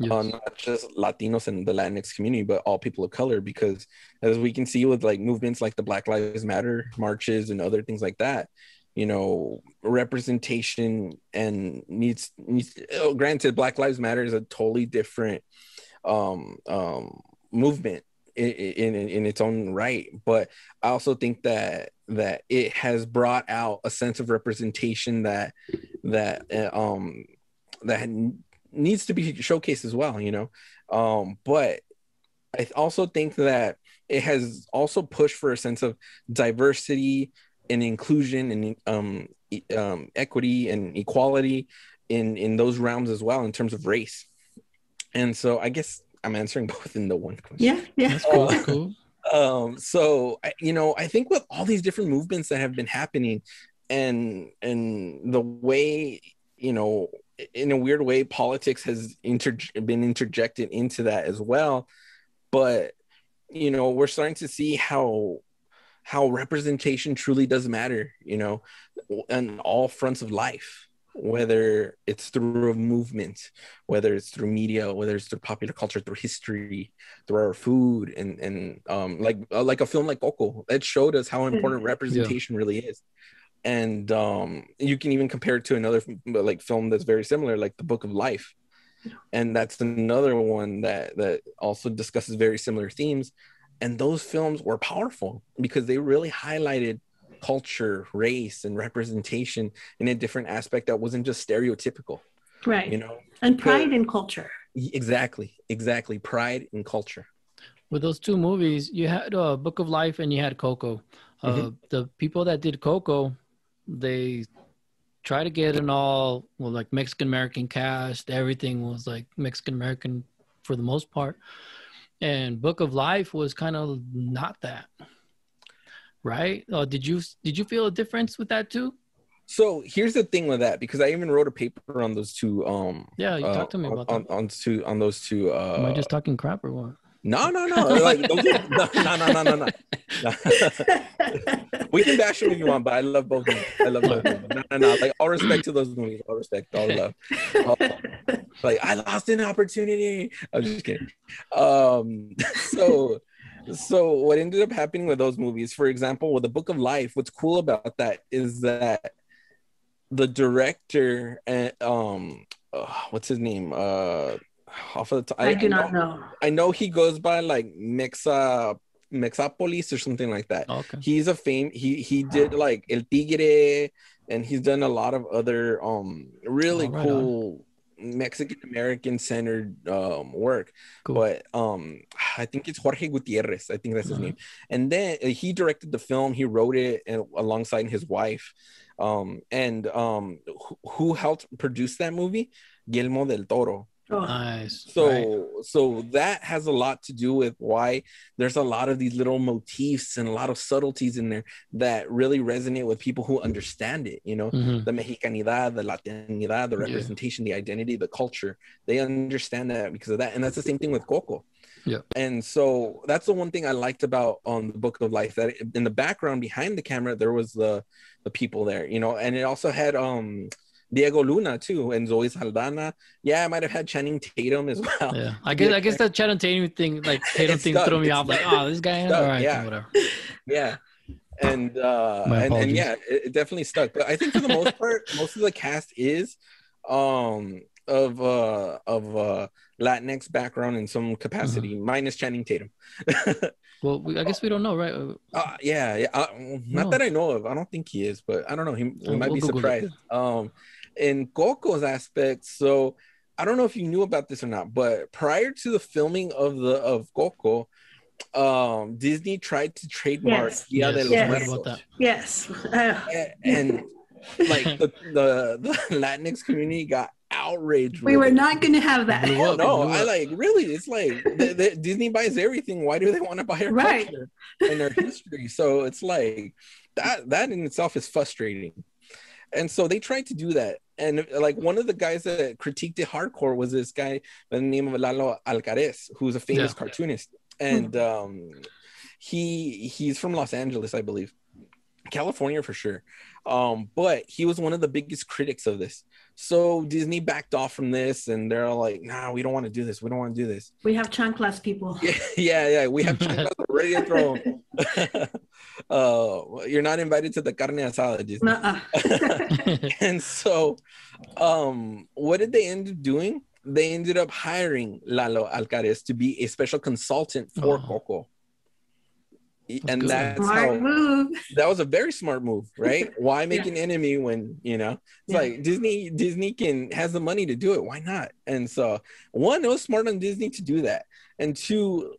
C: Yes. Uh, not just Latinos and the Latinx community, but all people of color. Because as we can see with like movements like the Black Lives Matter marches and other things like that, you know, representation and needs needs. Oh, granted, Black Lives Matter is a totally different um, um, movement in, in, in its own right. But i also think that that it has brought out a sense of representation that that uh, um that needs to be showcased as well you know? Um but i also think that it has also pushed for a sense of diversity and inclusion and um, um equity and equality in in those realms as well in terms of race. And so i guess I'm answering both in the one question.
B: Yeah, yeah. That's cool.
C: Uh, cool. Um, so you know, I think with all these different movements that have been happening, and and the way you know, in a weird way, politics has inter- been interjected into that as well. But you know, we're starting to see how how representation truly does matter. You know, on all fronts of life whether it's through a movement, whether it's through media, whether it's through popular culture, through history, through our food, and and um, like uh, like a film like Coco that showed us how important representation yeah. really is. And um, you can even compare it to another like film that's very similar, like The Book of Life, and that's another one that that also discusses very similar themes. And those films were powerful because they really highlighted culture, race, and representation in a different aspect that wasn't just stereotypical.
B: Right. You know, and pride in culture.
C: Exactly. Exactly. Pride in culture.
A: With those two movies, you had uh, Book of Life and you had Coco. Uh, mm-hmm. The people that did Coco, they try to get an all well like Mexican American cast. Everything was like Mexican American for the most part, and Book of Life was kind of not that right? Uh, did you did you feel a difference with that too?
C: So here's the thing with that because I even wrote a paper on those two. Um,
A: yeah, you uh, talked to me about
C: on,
A: that.
C: On, on two on those two. Uh,
A: Am I just talking crap or what?
C: No, no, no. like, no, no, no, no, no, no. we can bash them if you want, but I love both. Movies. I love both. Movies. No, no, no. Like all respect to those movies. All respect, all love. like I lost an opportunity. I'm just kidding. Um, so so what ended up happening with those movies for example with the book of life what's cool about that is that the director and um uh, what's his name uh off of the
B: t- I, I do I not know, know,
C: I know he goes by like Mexa Mexapolis or something like that. Okay. He's a fame he he did like El Tigre and he's done a lot of other um really oh, right cool on. Mexican American centered um, work. Cool. But um, I think it's Jorge Gutierrez. I think that's his uh-huh. name. And then uh, he directed the film. He wrote it and, alongside his wife. Um, and um, who, who helped produce that movie? Guillermo del Toro.
B: Oh,
A: Nice.
C: So
A: Right.
C: so that has a lot to do with why there's a lot of these little motifs and a lot of subtleties in there that really resonate with people who understand it, you know.
A: Mhm.
C: The Mexicanidad, the Latinidad, the
A: Yeah.
C: representation, the identity, the culture. They understand that because of that. And that's the same thing with Coco.
A: Yeah.
C: And so that's the one thing I liked about um the Book of Life that in the background behind the camera there was the the people there, you know, and it also had um Diego Luna too and Zoe Saldana. Yeah, I might have had Channing Tatum as well.
A: Yeah, I guess I guess that Channing Tatum thing, like Tatum thing,
C: stuck.
A: threw me
C: It's
A: off. Like, oh, this guy,
C: Stuck,
A: all right,
C: yeah.
A: whatever.
C: yeah and uh and, and yeah it, it definitely stuck but i think for the most part most of the cast is um of uh of uh latinx background in some capacity
A: Mm-hmm.
C: minus channing tatum
A: Well, we, I guess we don't know, right? Uh,
C: yeah yeah uh, not
A: No.
C: that i know of i don't think he is but i don't know he, we might
A: we'll
C: be
A: Google it.
C: surprised um in coco's aspect so i don't know if you knew about this or not but prior to the filming of the of coco um disney tried to trademark
B: Yes.
C: Dia de
A: Yes,
C: los
B: Yes.
C: Muertos.
A: about that.
B: yes. Uh,
C: A- and like the, the the Latinx community got outraged.
B: we
C: with
B: were not going to have that.
A: Blew up.
C: No, I like really. It's like the, the, Disney buys everything. Why do they want to buy our
B: Right.
C: culture and our history? So it's like that. That in itself is frustrating. And so they tried to do that. And like one of the guys that critiqued it hardcore was this guy by the name of Lalo Alcaraz, who's a famous
A: Yeah.
C: cartoonist. And um, he he's from Los Angeles, I believe. California for sure. Um, but he was one of the biggest critics of this. So Disney backed off from this and they're like, nah, we don't want to do this. We don't want to do this.
B: We have chanclas people.
C: Yeah, yeah, yeah. We have chanclas ready to throw 'em. uh, you're not invited to the carne asada, Disney.
B: Nuh-uh.
C: and so um what did they end up doing they ended up hiring lalo alcaraz to be a special consultant for
A: Oh.
C: coco
A: That's
C: and
A: good.
C: that's
B: Smart
C: how
B: move.
C: that was a very smart move right why make
B: Yeah.
C: an enemy when you know it's
B: Yeah.
C: like disney disney can has the money to do it why not and so one it was smart on disney to do that and two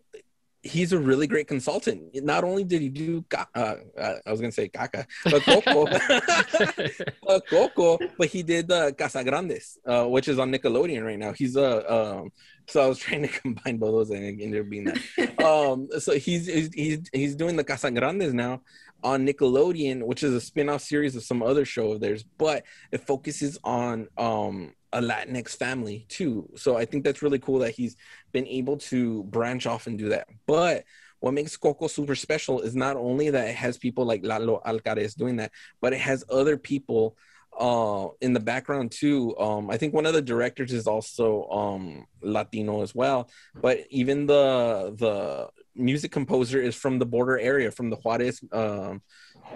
C: he's a really great consultant not only did he do uh, uh, i was gonna say caca but coco uh, Coco, but he did uh, Casagrandes, uh, which is on Nickelodeon right now. He's a uh, um, so I was trying to combine both those and it ended up being that. Um, so he's, he's he's he's doing the Casagrandes now on Nickelodeon, which is a spin-off series of some other show of theirs, but it focuses on um a Latinx family too. So I think that's really cool that he's been able to branch off and do that. But what makes Coco super special is not only that it has people like Lalo Alcaraz doing that, but it has other people uh in the background too um i think one of the directors is also um latino as well but even the the music composer is from the border area from the juarez um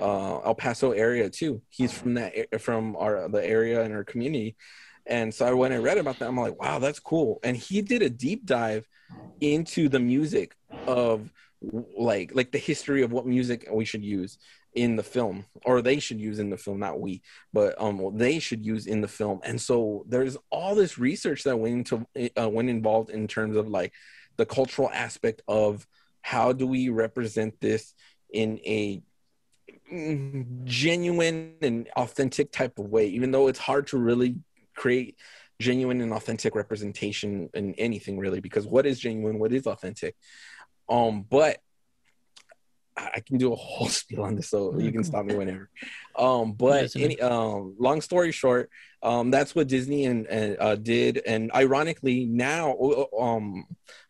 C: uh el paso area too he's from that from our the area and our community and so when i read about that. I'm like wow that's cool. And he did a deep dive into the music of like like the history of what music we should use in the film or they should use in the film not we but um they should use in the film. And so there's all this research that went into uh, went involved in terms of like the cultural aspect of how do we represent this in a mm, genuine and authentic type of way even though it's hard to really create genuine and authentic representation in anything really because what is genuine what is authentic um but I can do a whole spiel on this, so you can stop me whenever. Um, but any, um, long story short, um, that's what Disney and, and uh, did, and ironically now, um,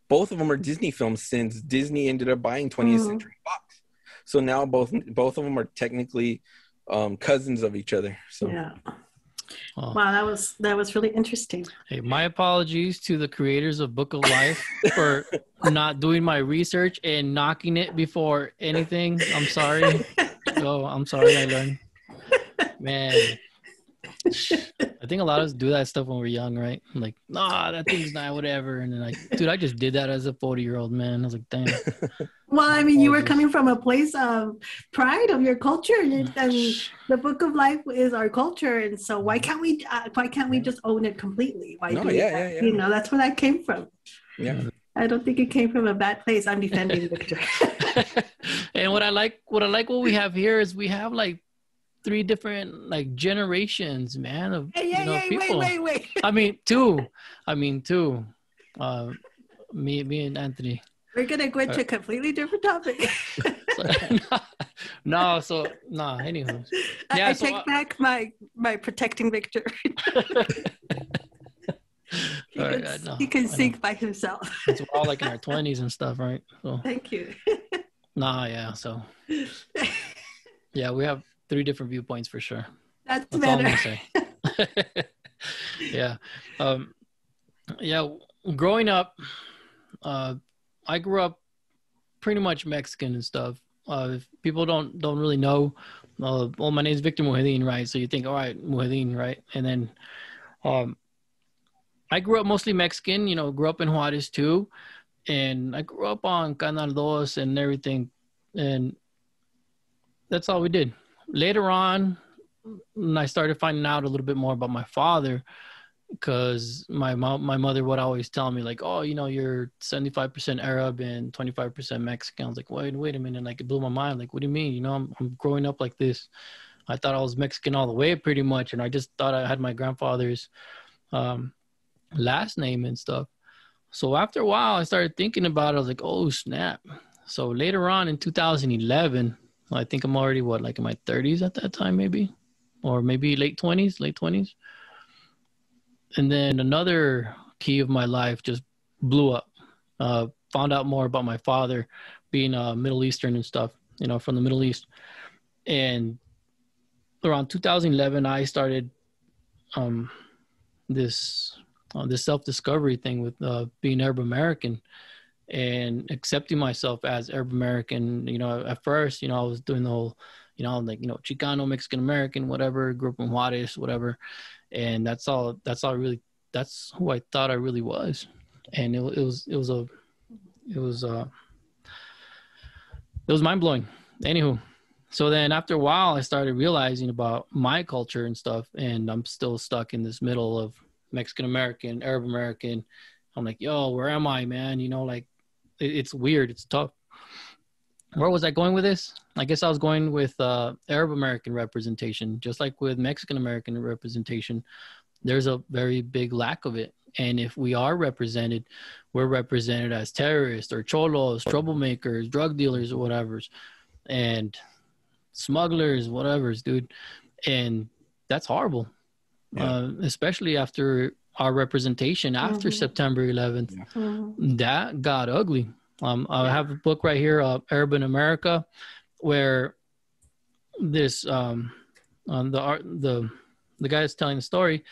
C: both of them are Disney films since Disney ended up buying 20th
B: Mhm.
C: Century Fox. So now both both of them are technically um, cousins of each other. So
B: Yeah.
A: Oh.
B: Wow, that was that was really interesting.
A: Hey, my apologies to the creators of Book of Life for not doing my research and knocking it before anything. I'm sorry. oh, I'm sorry I learned. Man. I think a lot of us do that stuff when we're young, right? Like, nah, that thing's not whatever. And then like, dude, I just did that as a 40 year old man. I was like, damn.
B: Well, I mean, you were coming from a place of pride of your culture, and, and the Book of Life is our culture, and so why can't we? Uh, why can't we just own it completely? Why
C: No,
B: do
C: yeah, yeah, yeah.
B: You know, that's where that came from.
C: yeah,
B: I don't think it came from a bad place. I'm defending Victor.
A: and what I like, what I like, what we have here is we have like three different like generations, man, of
B: Hey,
A: you know people.
B: wait, wait, wait.
A: I mean, two. I mean, two. Uh, me, me and Anthony.
B: We're gonna go into a completely different topic.
A: So, no, so no. Anywho,
B: I,
A: Yeah,
B: I
A: so
B: take
A: I-
B: back my my protecting Victor. he can,
A: right, I know,
B: he can
A: I know.
B: by himself.
A: It's we're all like in our twenties and stuff, right? So
B: Thank you.
A: nah, yeah. So yeah, we have three different viewpoints for sure.
B: That's,
A: That's all I'm
B: better.
A: gonna say. yeah, um, yeah. Growing up, uh, I grew up pretty much Mexican and stuff. Uh, if people don't don't really know, uh, well, my name's Victor Muheddine, right? So you think, all right, Mujahideen, right? And then, um, I grew up mostly Mexican. You know, grew up in Juarez too, and I grew up on Canal Dos and everything, and that's all we did. Later on, I started finding out a little bit more about my father because my mom, my mother would always tell me like, oh, you know, you're 75% Arab and 25% Mexican. I was like, wait, wait a minute. Like it blew my mind. Like, what do you mean? You know, I'm, I'm growing up like this. I thought I was Mexican all the way pretty much. And I just thought I had my grandfather's um, last name and stuff. So after a while, I started thinking about it. I was like, oh, snap. So later on in 2011, I think I'm already what, like in my 30s at that time, maybe, or maybe late 20s, late 20s. And then another key of my life just blew up. Uh, found out more about my father being uh, Middle Eastern and stuff, you know, from the Middle East. And around 2011, I started um, this uh, this self discovery thing with uh, being Arab American and accepting myself as Arab American. You know, at first, you know, I was doing the whole, you know, like you know, Chicano, Mexican American, whatever. Grew up in Juarez, whatever, and that's all. That's all really. That's who I thought I really was, and it, it was it was a it was uh it was mind blowing. Anywho, so then after a while, I started realizing about my culture and stuff, and I'm still stuck in this middle of Mexican American, Arab American. I'm like, yo, where am I, man? You know, like it's weird. It's tough. Where was I going with this? I guess I was going with uh, Arab American representation, just like with Mexican American representation. There's a very big lack of it. And if we are represented, we're represented as terrorists or cholos, troublemakers, drug dealers, or whatever's, and smugglers, whatever's, dude. And that's horrible,
C: Yeah.
A: uh, especially after our representation after
B: Mhm.
A: September 11th
B: Mhm.
A: that got ugly. Um, I have a book right here, uh, Arab in America, where this um, um the art the the guy is telling the story,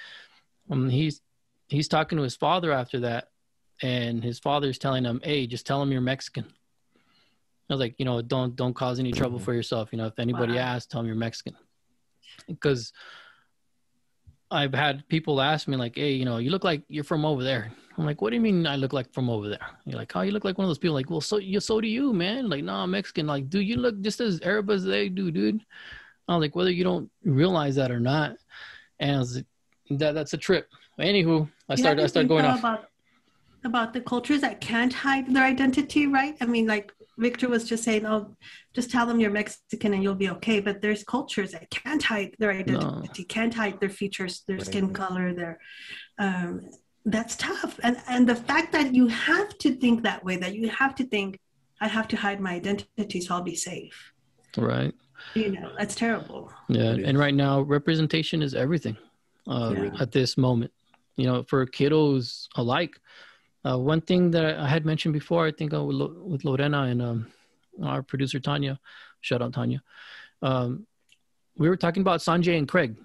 A: um, he's he's talking to his father after that, and his father's telling him, "Hey, just tell him you're Mexican." I was like, you know, don't don't cause any trouble for yourself. You know, if anybody
B: Wow.
A: asks, tell them you're Mexican, because I've had people ask me like, "Hey, you know, you look like you're from over there." I'm like, "What do you mean I look like from over there?" You're like, "Oh, you look like one of those people." Like, well, so you so do you, man. Like, no, I'm Mexican. Like, dude, you look just as Arab as they do, dude. I was like, whether you don't realize that or not, and I was like, that that's a trip. Anywho, I started I started going off.
B: about about the cultures that can't hide their identity, right? I mean, like Victor was just saying, "Oh, just tell them you're Mexican and you'll be okay." But there's cultures that can't hide their identity, can't hide their features, their skin color, their um, that's tough. And and the fact that you have to think that way, that you have to think, I have to hide my identity so I'll be safe.
A: Right.
B: You know, that's terrible.
A: Yeah, and right now representation is everything uh,
B: Yeah.
A: at this moment. You know, for kiddos alike. Uh, one thing that I had mentioned before, I think uh, with, Lo- with Lorena and um, our producer Tanya, shout out Tanya. Um, we were talking about Sanjay and Craig.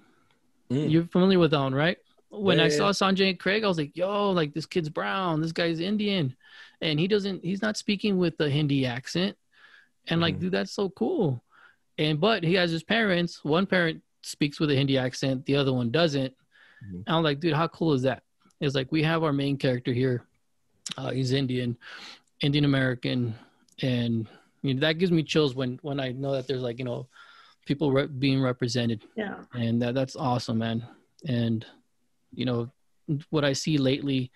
C: Mm.
A: You're familiar with that one, right? When I saw Sanjay and Craig, I was like, "Yo, like this kid's brown. This guy's Indian, and he doesn't. He's not speaking with a Hindi accent." And like,
C: Mhm.
A: dude, that's so cool. And but he has his parents. One parent speaks with a Hindi accent, the other one doesn't.
C: Mhm.
A: And I'm like, dude, how cool is that? It's like we have our main character here. Uh, he's Indian, Indian American, and you know, that gives me chills when when I know that there's like you know people re- being represented.
B: Yeah.
A: and that, that's awesome man. And you know what i see lately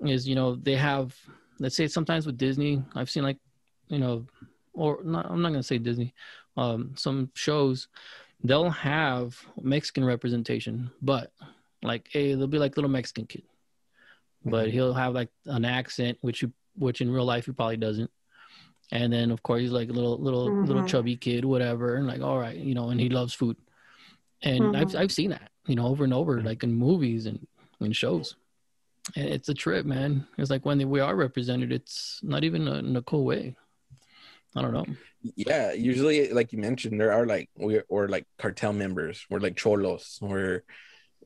A: is you know they have let's say sometimes with disney i've seen like you know or not, i'm not going to say disney um some shows they'll have Mexican representation, but like hey, they'll be like little Mexican kid, but
C: Mhm.
A: he'll have like an accent, which you, which in real life he probably doesn't. And then of course he's like a little little little
B: Mhm.
A: chubby kid, whatever, and like all right, you know, and he loves food. And I've
B: Mhm.
A: I've seen that, you know, over and over, like in movies and in shows. And it's a trip, man. It's like when we are represented, it's not even a, in a cool way. I don't know.
C: yeah usually like you mentioned there are like we're or like cartel members we're like cholos we're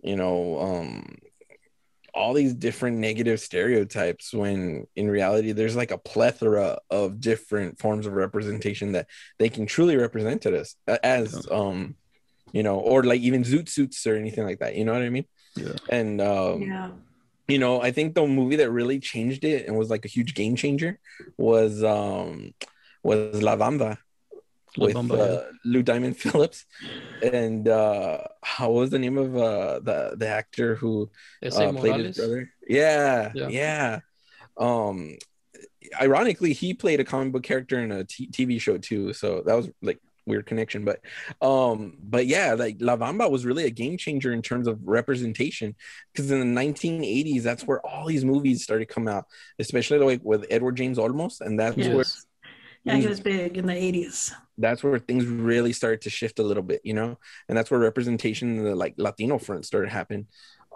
C: you know um all these different negative stereotypes when in reality there's like a plethora of different forms of representation that they can truly represent to us a- as um you know or like even zoot suits or anything like that you know what i mean
A: Yeah.
C: and um
B: yeah.
C: you know i think the movie that really changed it and was like a huge game changer was um was la bamba
A: La
C: with
A: Bamba,
C: uh, lou diamond phillips and uh how was the name of uh the the actor who uh, played
A: Morales?
C: his brother yeah,
A: Yeah.
C: yeah um ironically he played a comic book character in a t- tv show too so that was like weird connection but um but yeah like la bamba was really a game changer in terms of representation because in the 1980s that's where all these movies started to come out especially like with edward james olmos and that's
B: Yes.
C: where.
B: Yeah, he was big in the 80s.
C: that's where things really started to shift a little bit, you know, and that's where representation in the like Latino front started happening.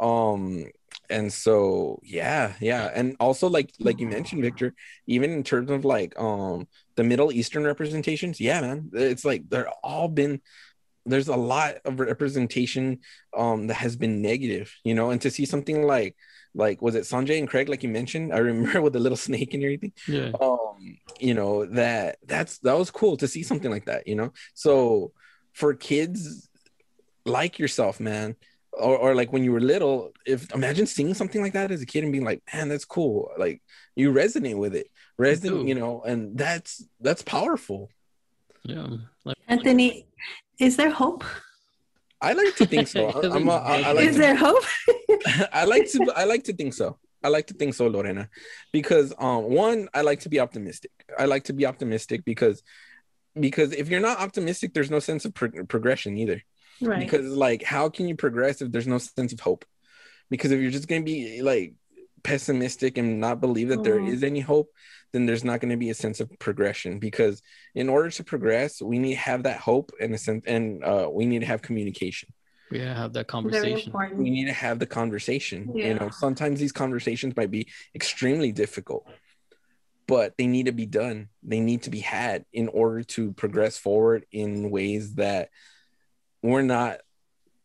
C: Um, and so yeah, yeah, and also like like you mentioned, Victor, even in terms of like um the Middle Eastern representations, yeah, man, it's like they're all been there's a lot of representation um that has been negative, you know, and to see something like like was it Sanjay and Craig, like you mentioned, I remember with the little snake and everything
A: Yeah.
C: um you know that that's that was cool to see something like that you know so for kids like yourself man or, or like when you were little if imagine seeing something like that as a kid and being like man that's cool like you resonate with it resonate you know and that's that's powerful
A: Yeah. Like,
B: Anthony, is there hope?
C: I like to think so I- i'm a, I, I like
B: is
C: to,
B: there hope?
C: I like to I like to think so. I like to think so, Lorena, because um one I like to be optimistic. I like to be optimistic because because if you're not optimistic, there's no sense of pro- progression either.
B: right.
C: Because like, how can you progress if there's no sense of hope? Because if you're just gonna be like pessimistic and not believe that there
B: Mhm.
C: is any hope, then there's not going to be a sense of progression. Because in order to progress, we need to have that hope and a sense, and uh, we need to have communication
A: we gotta have that conversation.
C: we need to have the conversation you know sometimes these conversations might be extremely difficult but they need to be done they need to be had in order to progress forward in ways that we're not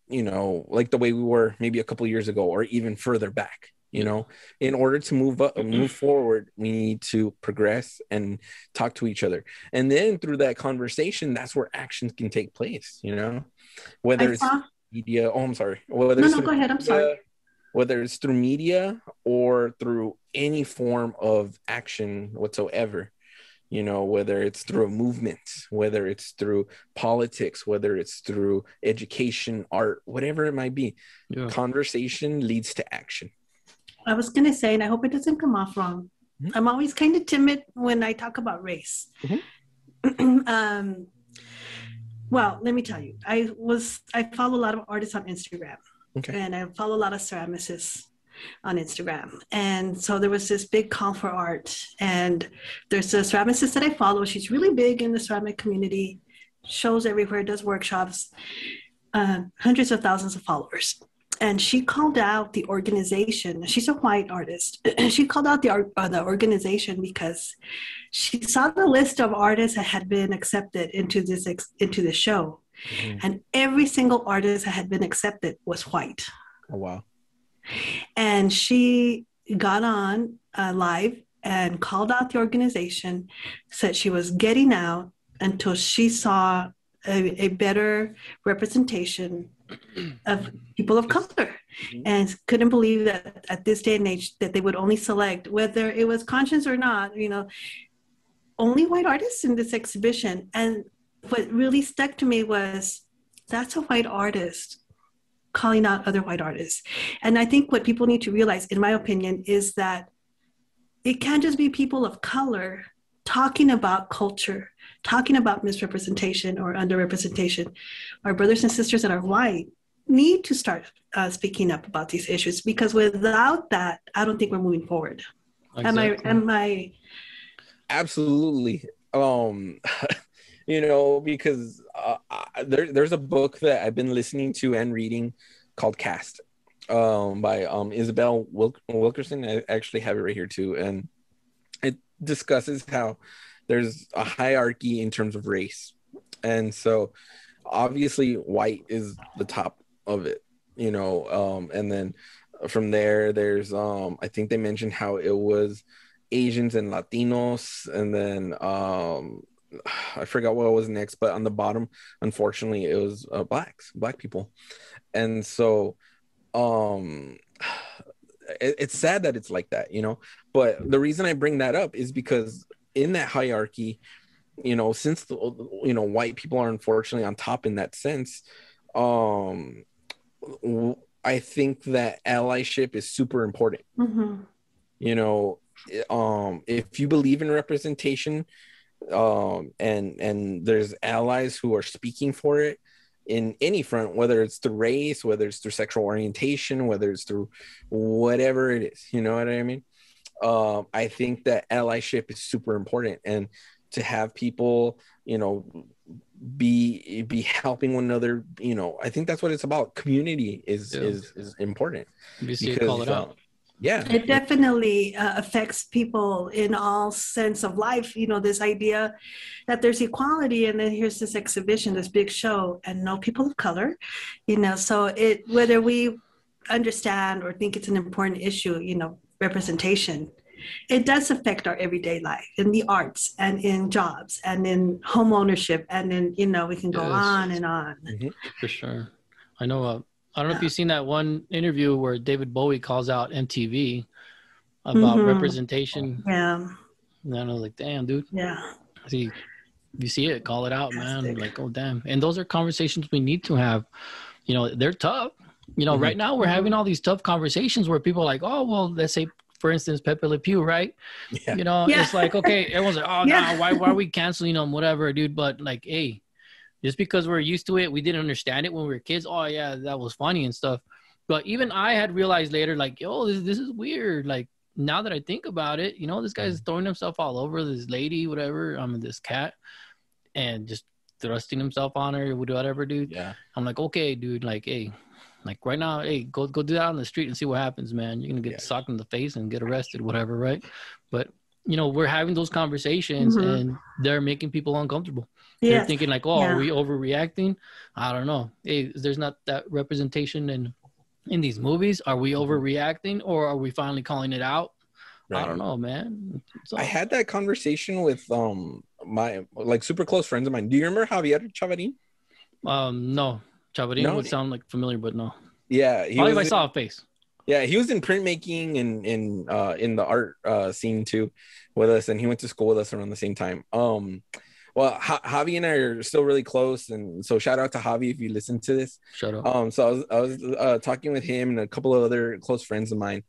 C: you know like the way we were maybe a couple years ago or even further back you know in order to move up mm-hmm. move forward we need to progress and talk to each other and then through that conversation that's where actions can take place you know whether
B: I
C: it's
B: saw,
C: media. Oh, I'm sorry. Whether
B: no,
C: it's
B: no,
C: through
B: go ahead. I'm
C: media,
B: sorry.
C: Whether it's through media or through any form of action whatsoever, you know, whether it's through a movement, whether it's through politics, whether it's through education, art, whatever it might be,
A: Yeah.
C: conversation leads to action.
B: I was going to say, and I hope it doesn't come off wrong.
C: Mhm.
B: I'm always kind of timid when I talk about race.
C: Mhm.
B: um, well, let me tell you, I was I follow a lot of artists on Instagram,
C: Okay.
B: and I follow a lot of ceramicists on Instagram. And so there was this big call for art, and there's a ceramicist that I follow. She's really big in the ceramic community, shows everywhere, does workshops, uh, hundreds of thousands of followers and she called out the organization. She's a white artist. she called out the uh, the organization because she saw the list of artists that had been accepted into this ex- into the show,
C: Mhm.
B: and every single artist that had been accepted was white.
C: Oh wow.
B: And she got on uh, live and called out the organization, said she was getting out until she saw a, a better representation of people of color.
C: Mhm.
B: and couldn't believe that at this day and age that they would only select whether it was conscious or not you know only white artists in this exhibition. And what really stuck to me was that's a white artist calling out other white artists. And i think what people need to realize in my opinion is that it can't just be people of color talking about culture talking about misrepresentation or underrepresentation, our brothers and sisters that are white need to start uh, speaking up about these issues because without that, I don't think we're moving forward. Exactly. Am I? Am I?
C: Absolutely. Um, you know, because uh, there, there's a book that I've been listening to and reading called Caste um, by um, Isabel Wilk- Wilkerson. I actually have it right here too, and it discusses how there's a hierarchy in terms of race, and so obviously white is the top of it, you know, um, and then from there there's um, I think they mentioned how it was Asians and Latinos, and then um, I forgot what was next, but on the bottom, unfortunately, it was uh, blacks, black people, and so um, it, it's sad that it's like that, you know. But the reason I bring that up is because in that hierarchy, you know, since the you know white people are unfortunately on top in that sense, um, I think that allyship is super important. Mm-hmm. You know, um, if you believe in representation, um, and and there's allies who are speaking for it in any front, whether it's through race, whether it's through sexual orientation, whether it's through whatever it is, you know what I mean? Um, I think that allyship is super important, and to have people, you know, be be helping one another, you know, I think that's what it's about. Community is yeah. is is important.
A: You see call it out.
C: Um, yeah
B: it definitely uh, affects people in all sense of life you know this idea that there's equality and then here's this exhibition this big show and no people of color you know so it whether we understand or think it's an important issue you know representation it does affect our everyday life in the arts and in jobs and in home ownership and in you know we can go yes. on and on
A: mm-hmm. for sure i know uh, I don't know if you've seen that one interview where David Bowie calls out MTV about mm-hmm. representation.
B: Yeah.
A: And I was like, damn, dude.
B: Yeah.
A: See, you see it, call it out, man. Like, oh damn. And those are conversations we need to have. You know, they're tough. You know, mm-hmm. right now we're having all these tough conversations where people are like, oh, well, let's say for instance, Pepe Le Pew, right? Yeah. You know, yeah. it's like, okay, everyone's like, oh, yeah. no, why, why are we canceling them? Whatever, dude. But like, hey, just because we're used to it, we didn't understand it when we were kids. Oh yeah, that was funny and stuff. But even I had realized later, like, yo, this, this is weird. Like now that I think about it, you know, this guy's mm. throwing himself all over this lady, whatever. I mean, this cat, and just thrusting himself on her, whatever, dude.
C: Yeah.
A: I'm like, okay, dude. Like, hey, like right now, hey, go go do that on the street and see what happens, man. You're gonna get yeah. socked in the face and get arrested, whatever, right? But you know, we're having those conversations, mm-hmm. and they're making people uncomfortable. They're thinking like, oh, yeah. are we overreacting? I don't know. Hey, there's not that representation in in these movies. Are we mm-hmm. overreacting, or are we finally calling it out? Right. I don't know, man.
C: I had that conversation with um my like super close friends of mine. Do you remember Javier Chavarin?
A: Um, no. Chavarin no. would sound like familiar, but no.
C: Yeah,
A: he Probably if I saw a face.
C: Yeah, he was in printmaking and in uh in the art uh scene too with us, and he went to school with us around the same time. Um, well, Javi and I are still really close, and so shout out to Javi if you listen to this.
A: Shout out.
C: Um, so I was I was uh, talking with him and a couple of other close friends of mine,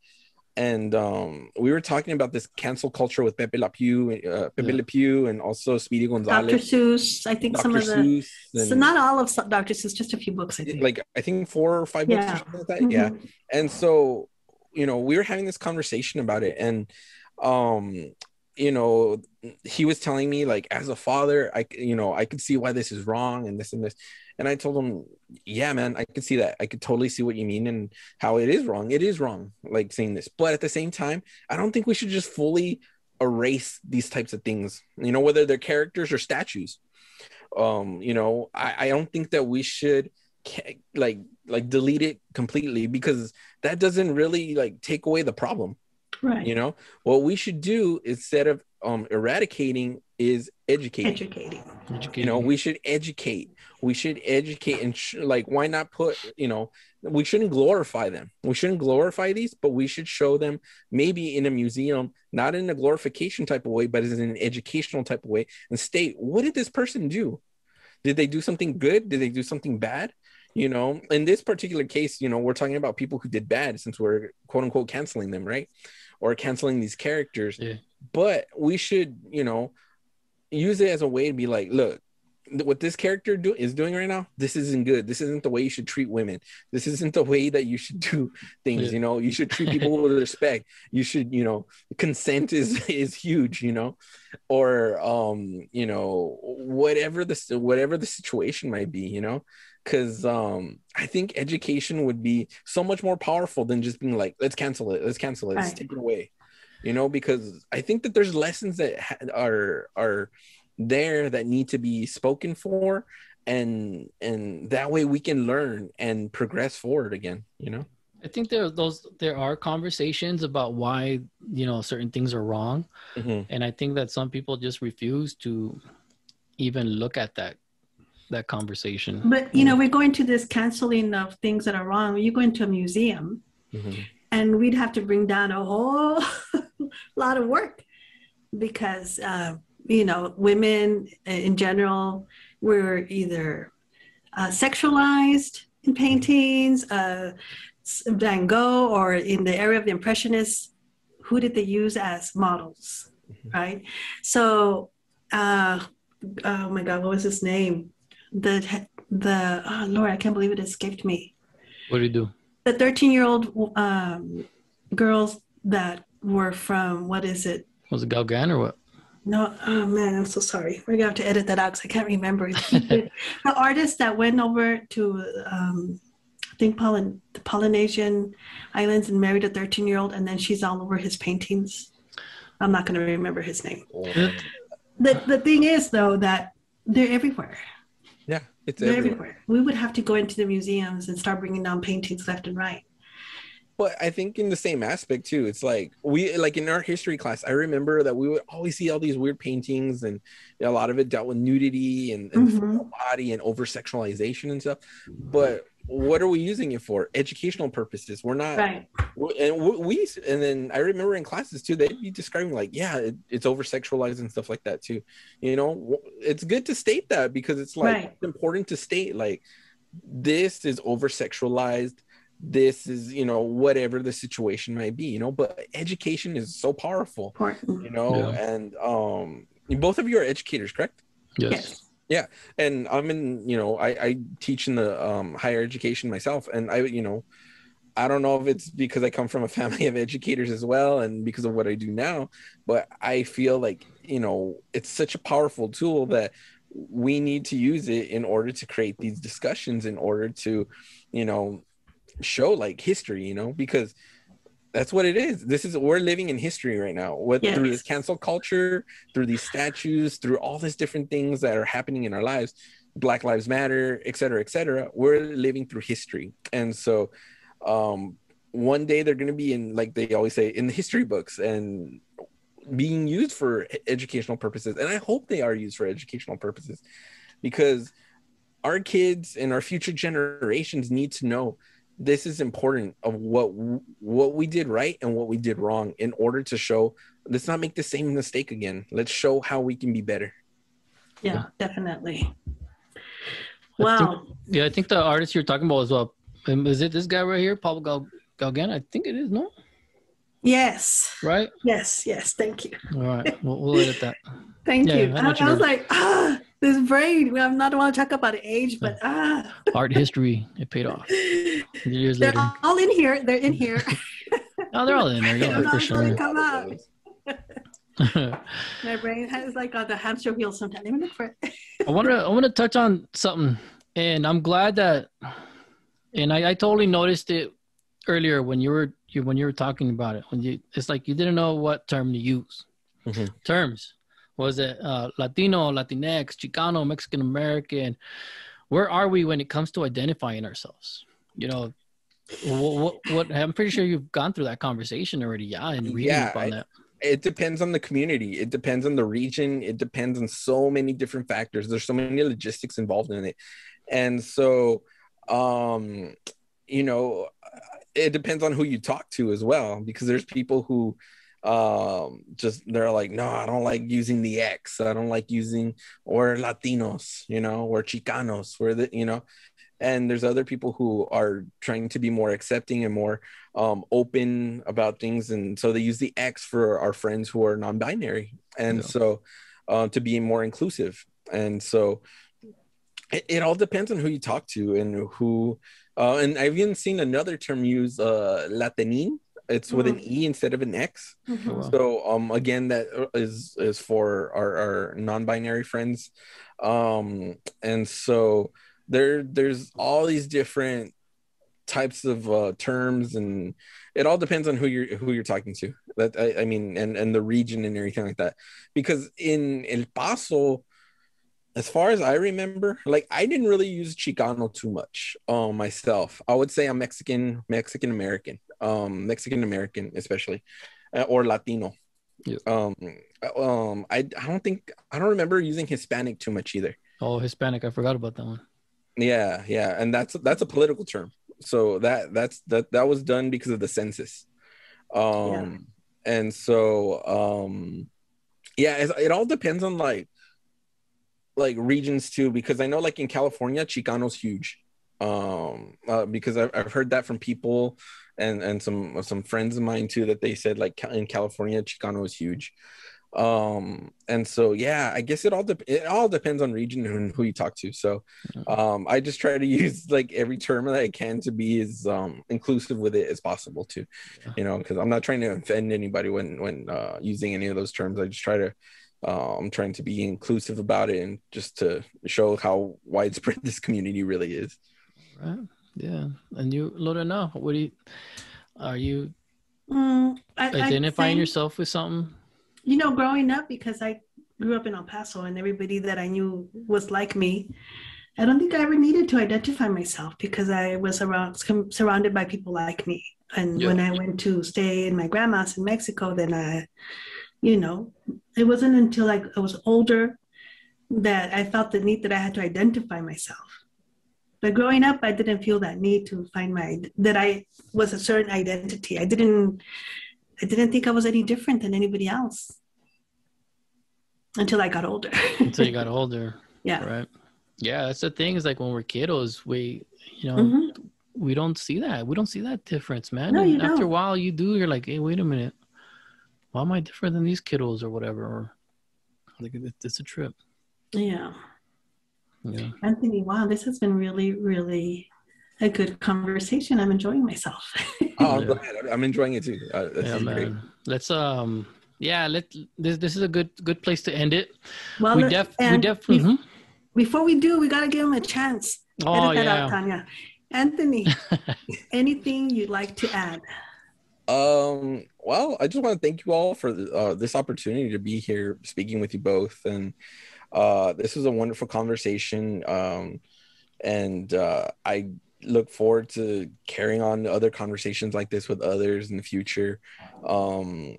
C: and um, we were talking about this cancel culture with Pepe Le Pew, uh, Pepe yeah. Le Pew, and also Speedy Gonzales.
B: Dr. Seuss, I think Dr. some of the. And, so not all of Dr. Seuss, just a few books. I think.
C: Like I think four or five books yeah. or something like that. Mm-hmm. Yeah, and so you know we were having this conversation about it, and um you know he was telling me like as a father i you know i could see why this is wrong and this and this and i told him yeah man i could see that. I could totally see what you mean and how it is wrong. It is wrong like saying this. But at the same time i don't think we should just fully erase these types of things you know whether they're characters or statues. Um you know i, I don't think that we should like like delete it completely because that doesn't really like take away the problem
B: Right.
C: You know, what we should do instead of um, eradicating is educating.
B: Educating.
C: You know, we should educate. We should educate and sh- like, why not put, you know, we shouldn't glorify them. We shouldn't glorify these, but we should show them maybe in a museum, not in a glorification type of way, but as an educational type of way and state, what did this person do? Did they do something good? Did they do something bad? you know in this particular case you know we're talking about people who did bad since we're quote unquote canceling them right or canceling these characters.
A: Yeah.
C: But we should, you know, use it as a way to be like, look, what this character do is doing right now this isn't good. This isn't the way you should treat women. This isn't the way that you should do things
A: Yeah.
C: you know? You should treat people with respect. You should you know consent is is huge you know? Or um you know whatever the whatever the situation might be you know? Because um i think education would be so much more powerful than just being like let's cancel it let's cancel it let's
B: Right.
C: take it away you know because i think that there's lessons that ha- are are there that need to be spoken for and and that way we can learn and progress forward again you know
A: I think there those there are conversations about why you know certain things are wrong,
C: Mhm.
A: and I think that some people just refuse to even look at that that conversation.
B: But you know, we're going to this canceling of things that are wrong. You go into a museum,
C: Mhm.
B: and we'd have to bring down a whole lot of work because uh, you know women in general were either uh, sexualized in paintings uh, van gogh or in the area of the impressionists who did they use as models right? So uh, oh my god what was his name? The the oh lord i can't believe it escaped me.
A: What do you do?
B: the 13 year old um, girls that were from what is it?
A: Was it Gauguin or what?
B: no oh man i'm so sorry. We're gonna have to edit that out because i can't remember. The artist that went over to um, i think Polyn- the polynesian islands and married a 13 year old and then she's all over his paintings. I'm not going to remember his name. The, the thing is though that they're everywhere.
C: Yeah it's everywhere.
B: everywhere. We would have to go into the museums and start bringing down paintings left and right
C: But I think in the same aspect too, it's like we like in our history class. I remember that we would always see all these weird paintings, and you know, a lot of it dealt with nudity and, and
B: Mhm.
C: female body and over sexualization and stuff. But what are we using it for? Educational purposes. We're not.
B: right
C: And we and then I remember in classes too, they'd be describing like, yeah, it, it's over sexualized and stuff like that too. You know, it's good to state that because it's like
B: Right.
C: it's important to state like this is over sexualized this is you know whatever the situation might be you know but education is so powerful
B: important
C: you know
A: Yeah.
C: and um both of you are educators correct
A: Yes.
B: yes
C: and i'm in you know i i teach in the um higher education myself and i you know i don't know if it's because i come from a family of educators as well and because of what i do now but i feel like you know it's such a powerful tool that we need to use it in order to create these discussions in order to you know show like history you know because that's what it is. This is we're living in history right now what through this cancel culture through these statues through all these different things that are happening in our lives black lives matter et cetera et cetera we're living through history. And so um one day they're going to be in like they always say in the history books and being used for educational purposes. And i hope they are used for educational purposes because our kids and our future generations need to know this is important of what what we did right and what we did wrong in order to show let's not make the same mistake again. Let's show how we can be better.
B: Yeah definitely.
A: I
B: wow.
A: Yeah, I think the artist you're talking about as well, um, is it this guy right here, Pablo Gal- Gauguin? I think it is, no?
B: yes.
A: Right?
B: yes yes. Thank you.
A: All right, we'll, we'll edit that.
B: Thank
A: Yeah,
B: you.
A: I
B: I,
A: know what you
B: I was like, ah, this brain. I'm not want to talk about age, but ah,
A: Art history, it paid off. Years
B: they're
A: later.
B: all in here. They're in here.
A: Oh, they're all in there, yeah, for sure.
B: come out. My brain has like on the hamster wheel sometimes. Let me look for it.
A: I want to I want to touch on something, and I'm glad that, and I, I totally noticed it earlier when you were you, when you were talking about it. When you, it's like you didn't know what term to use.
C: Mhm.
A: Terms was it uh, Latino, Latinx, Chicano, Mexican American? Where are we when it comes to identifying ourselves? You know, what, what, what I'm pretty sure you've gone through that conversation already, yeah, and reading
C: Yeah,
A: up on
C: I-
A: that.
C: it depends on the community it depends on the region it depends on so many different factors there's so many logistics involved in it and so um you know it depends on who you talk to as well because there's people who um just they're like no i don't like using the x i don't like using or latinos you know or chicanos where the you know and there's other people who are trying to be more accepting and more um, open about things and so they use the x for our friends who are non-binary and
A: Yeah.
C: so uh, to be more inclusive. And so it, it all depends on who you talk to and who. Uh, and I've even seen another term used, uh, Latine. It's with an
B: Mhm.
C: E instead of an X.
B: Mhm.
C: So um again that is is for our, our non-binary friends. Um and so there there's all these different types of uh, terms and it all depends on who you're who you're talking to. That I, I mean and and the region and everything like that. Because in El Paso as far as I remember, like I didn't really use Chicano too much um myself. I would say I'm Mexican, Mexican American, um, Mexican American especially, uh, or Latino.
A: Yeah.
C: Um, um, I I don't think I don't remember using Hispanic too much either.
A: Oh, Hispanic. I forgot about that one.
C: Yeah, yeah, and that's that's a political term. So that that's that that was done because of the census. Um, and so um, yeah, it, it all depends on like like regions too, because I know like in California, Chicano's huge. Um, uh, because I've I've heard that from people and and some some friends of mine too that they said like in California, Chicano is huge. Um, and so yeah, I guess it all de- it all depends on region and who you talk to. So um i just try to use like every term that i can to be as um inclusive with it as possible too you know because i'm not trying to offend anybody when when uh using any of those terms i just try to uh, i'm trying to be inclusive about it and just to show how widespread this community really is
A: Right. Yeah. And you, Lorena, what do you, are you
B: Mm, I,
A: identifying
B: think-
A: yourself with something?
B: you know, growing up, because I grew up in El Paso and everybody that I knew was like me, I don't think I ever needed to identify myself because I was around surrounded by people like me. And
A: Yeah.
B: when I went to stay in my grandma's in Mexico, then I, you know, it wasn't until like I was older that I felt the need that I had to identify myself. But growing up, I didn't feel that need to find my that I was a certain identity. I didn't I didn't think I was any different than anybody else until I got older.
A: Until you got older.
B: yeah.
A: Right. Yeah. That's the thing is like when we're kiddos, we, you know,
B: Mhm.
A: we don't see that. We don't see that difference, man.
B: No,
A: And
B: you
A: after a
B: don't.
A: while, you do. You're like, hey, wait a minute. Why am I different than these kiddos or whatever? Or like it- it's a trip.
B: Yeah.
A: Yeah.
B: Anthony, wow, this has been really, really a good conversation. I'm enjoying myself.
C: oh I'm
A: Yeah.
C: glad. I'm enjoying it too uh,
A: yeah,
C: is great.
A: Let's um. Yeah. Let this. This is a good good place to end it.
B: well,
A: we def. We
B: and
A: def.
B: bef-
A: mhm.
B: before we do, we got to give him a chance.
A: Oh
B: Edit that out,
A: yeah.
B: Tanya. Anthony, anything you'd like to add?
C: Um, well, I just want to thank you all for uh, this opportunity to be here speaking with you both. And uh, this was a wonderful conversation. Um, and uh, I look forward to carrying on other conversations like this with others in the future. Um,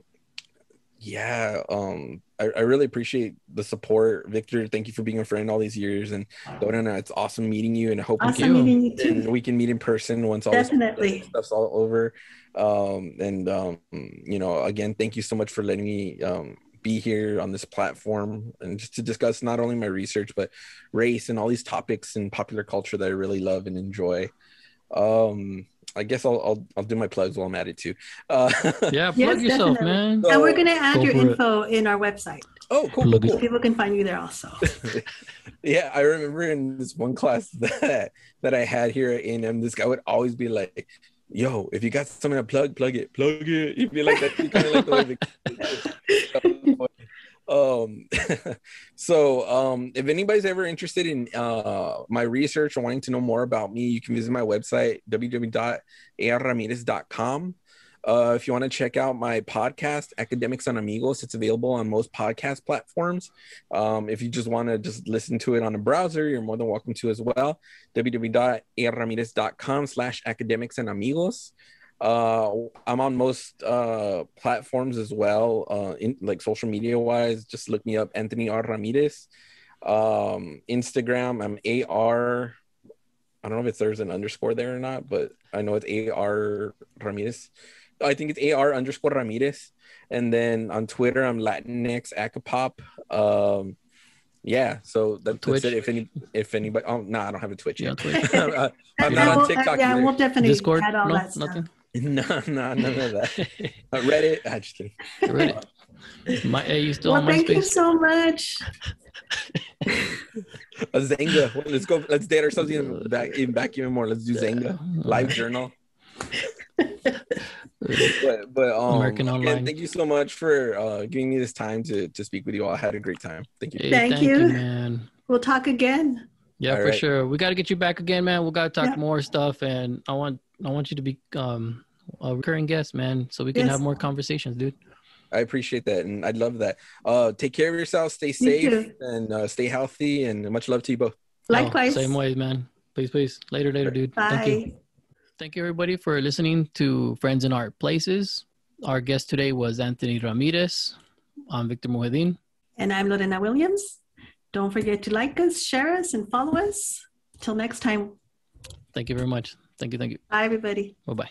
C: yeah, um, I, I really appreciate the support. Victor, thank you for being a friend all these years. And Donna, it's awesome meeting you. And I hope we
B: Awesome
C: can
B: meeting you
C: and
B: too.
C: we can meet in person once all this
B: Definitely.
C: stuff's all over. Um, and um, you know, again, thank you so much for letting me um, be here on this platform and just to discuss not only my research but race and all these topics in popular culture that I really love and enjoy. Um, I guess I'll I'll, I'll do my plugs while I'm at it too. Uh,
A: Yeah. Plug
B: Yes,
A: yourself,
B: definitely.
A: man.
C: So-
B: and we're going to add
A: Go
B: your
A: for it.
B: info in our website.
C: oh, cool, cool,
A: Plug
B: People can find you there also.
C: yeah, I remember in this one class that that I had here at A&M, this guy would always be like, "Yo, if you got something to plug, plug it, plug it." He'd be like that, kind of like the way the um so um if anybody's ever interested in uh my research or wanting to know more about me you can visit my website www.arramirez.com uh if you want to check out my podcast academics and amigos it's available on most podcast platforms. Um if you just want to just listen to it on a browser you're more than welcome to as well. Www.arramirez.com slash academics and amigos uh i'm on most uh platforms as well uh in like social media wise just look me up anthony r ramirez um instagram i'm ar i don't know if there's an underscore there or not but i know it's ar ramirez i think it's ar underscore ramirez and then on twitter i'm latinx acapop um yeah so that, that's it if any if anybody oh no i don't have a twitch
A: Yeah,
C: yet
A: Twitch.
C: i'm not on
B: will-
C: tiktok
B: yeah,
C: either.
B: we'll definitely
A: Discord.
B: add all
A: No,
B: that stuff.
A: nothing.
C: No, no, none of that. I read it. I just kidding.
A: Reddit. My, hey, you still
B: well,
A: on
B: thank you so much.
C: A Xanga. Let's go. Let's date ourselves even back, even back even more. Let's do Xanga live journal. but but um,
A: Working
C: again, thank you so much for uh, giving me this time to to speak with you all. I had a great time. Thank you.
A: Hey,
B: Thank you.
A: man.
B: We'll talk again.
A: Yeah,
C: All
A: for
C: right.
A: sure. We got to get you back again, man. We got to talk
B: Yeah.
A: more stuff, and I want I want you to be um a recurring guest, man, so we can
B: Yes.
A: have more conversations, dude.
C: I appreciate that, and I'd love that. Uh, take care of yourself. Stay safe and uh, stay healthy. And much love to you both.
A: Yo,
B: Likewise.
A: same ways, man. Please, please. Later, later, dude.
B: Bye.
A: Thank you. Thank you, everybody, for listening to Friends in Art Places. Our guest today was Anthony Ramirez. I'm Victor Muheddine.
B: And I'm Lorena Williams. Don't forget to like us, share us, and follow us. Till next time.
A: Thank you very much. Thank you. Thank you.
B: Bye, everybody.
A: Bye bye.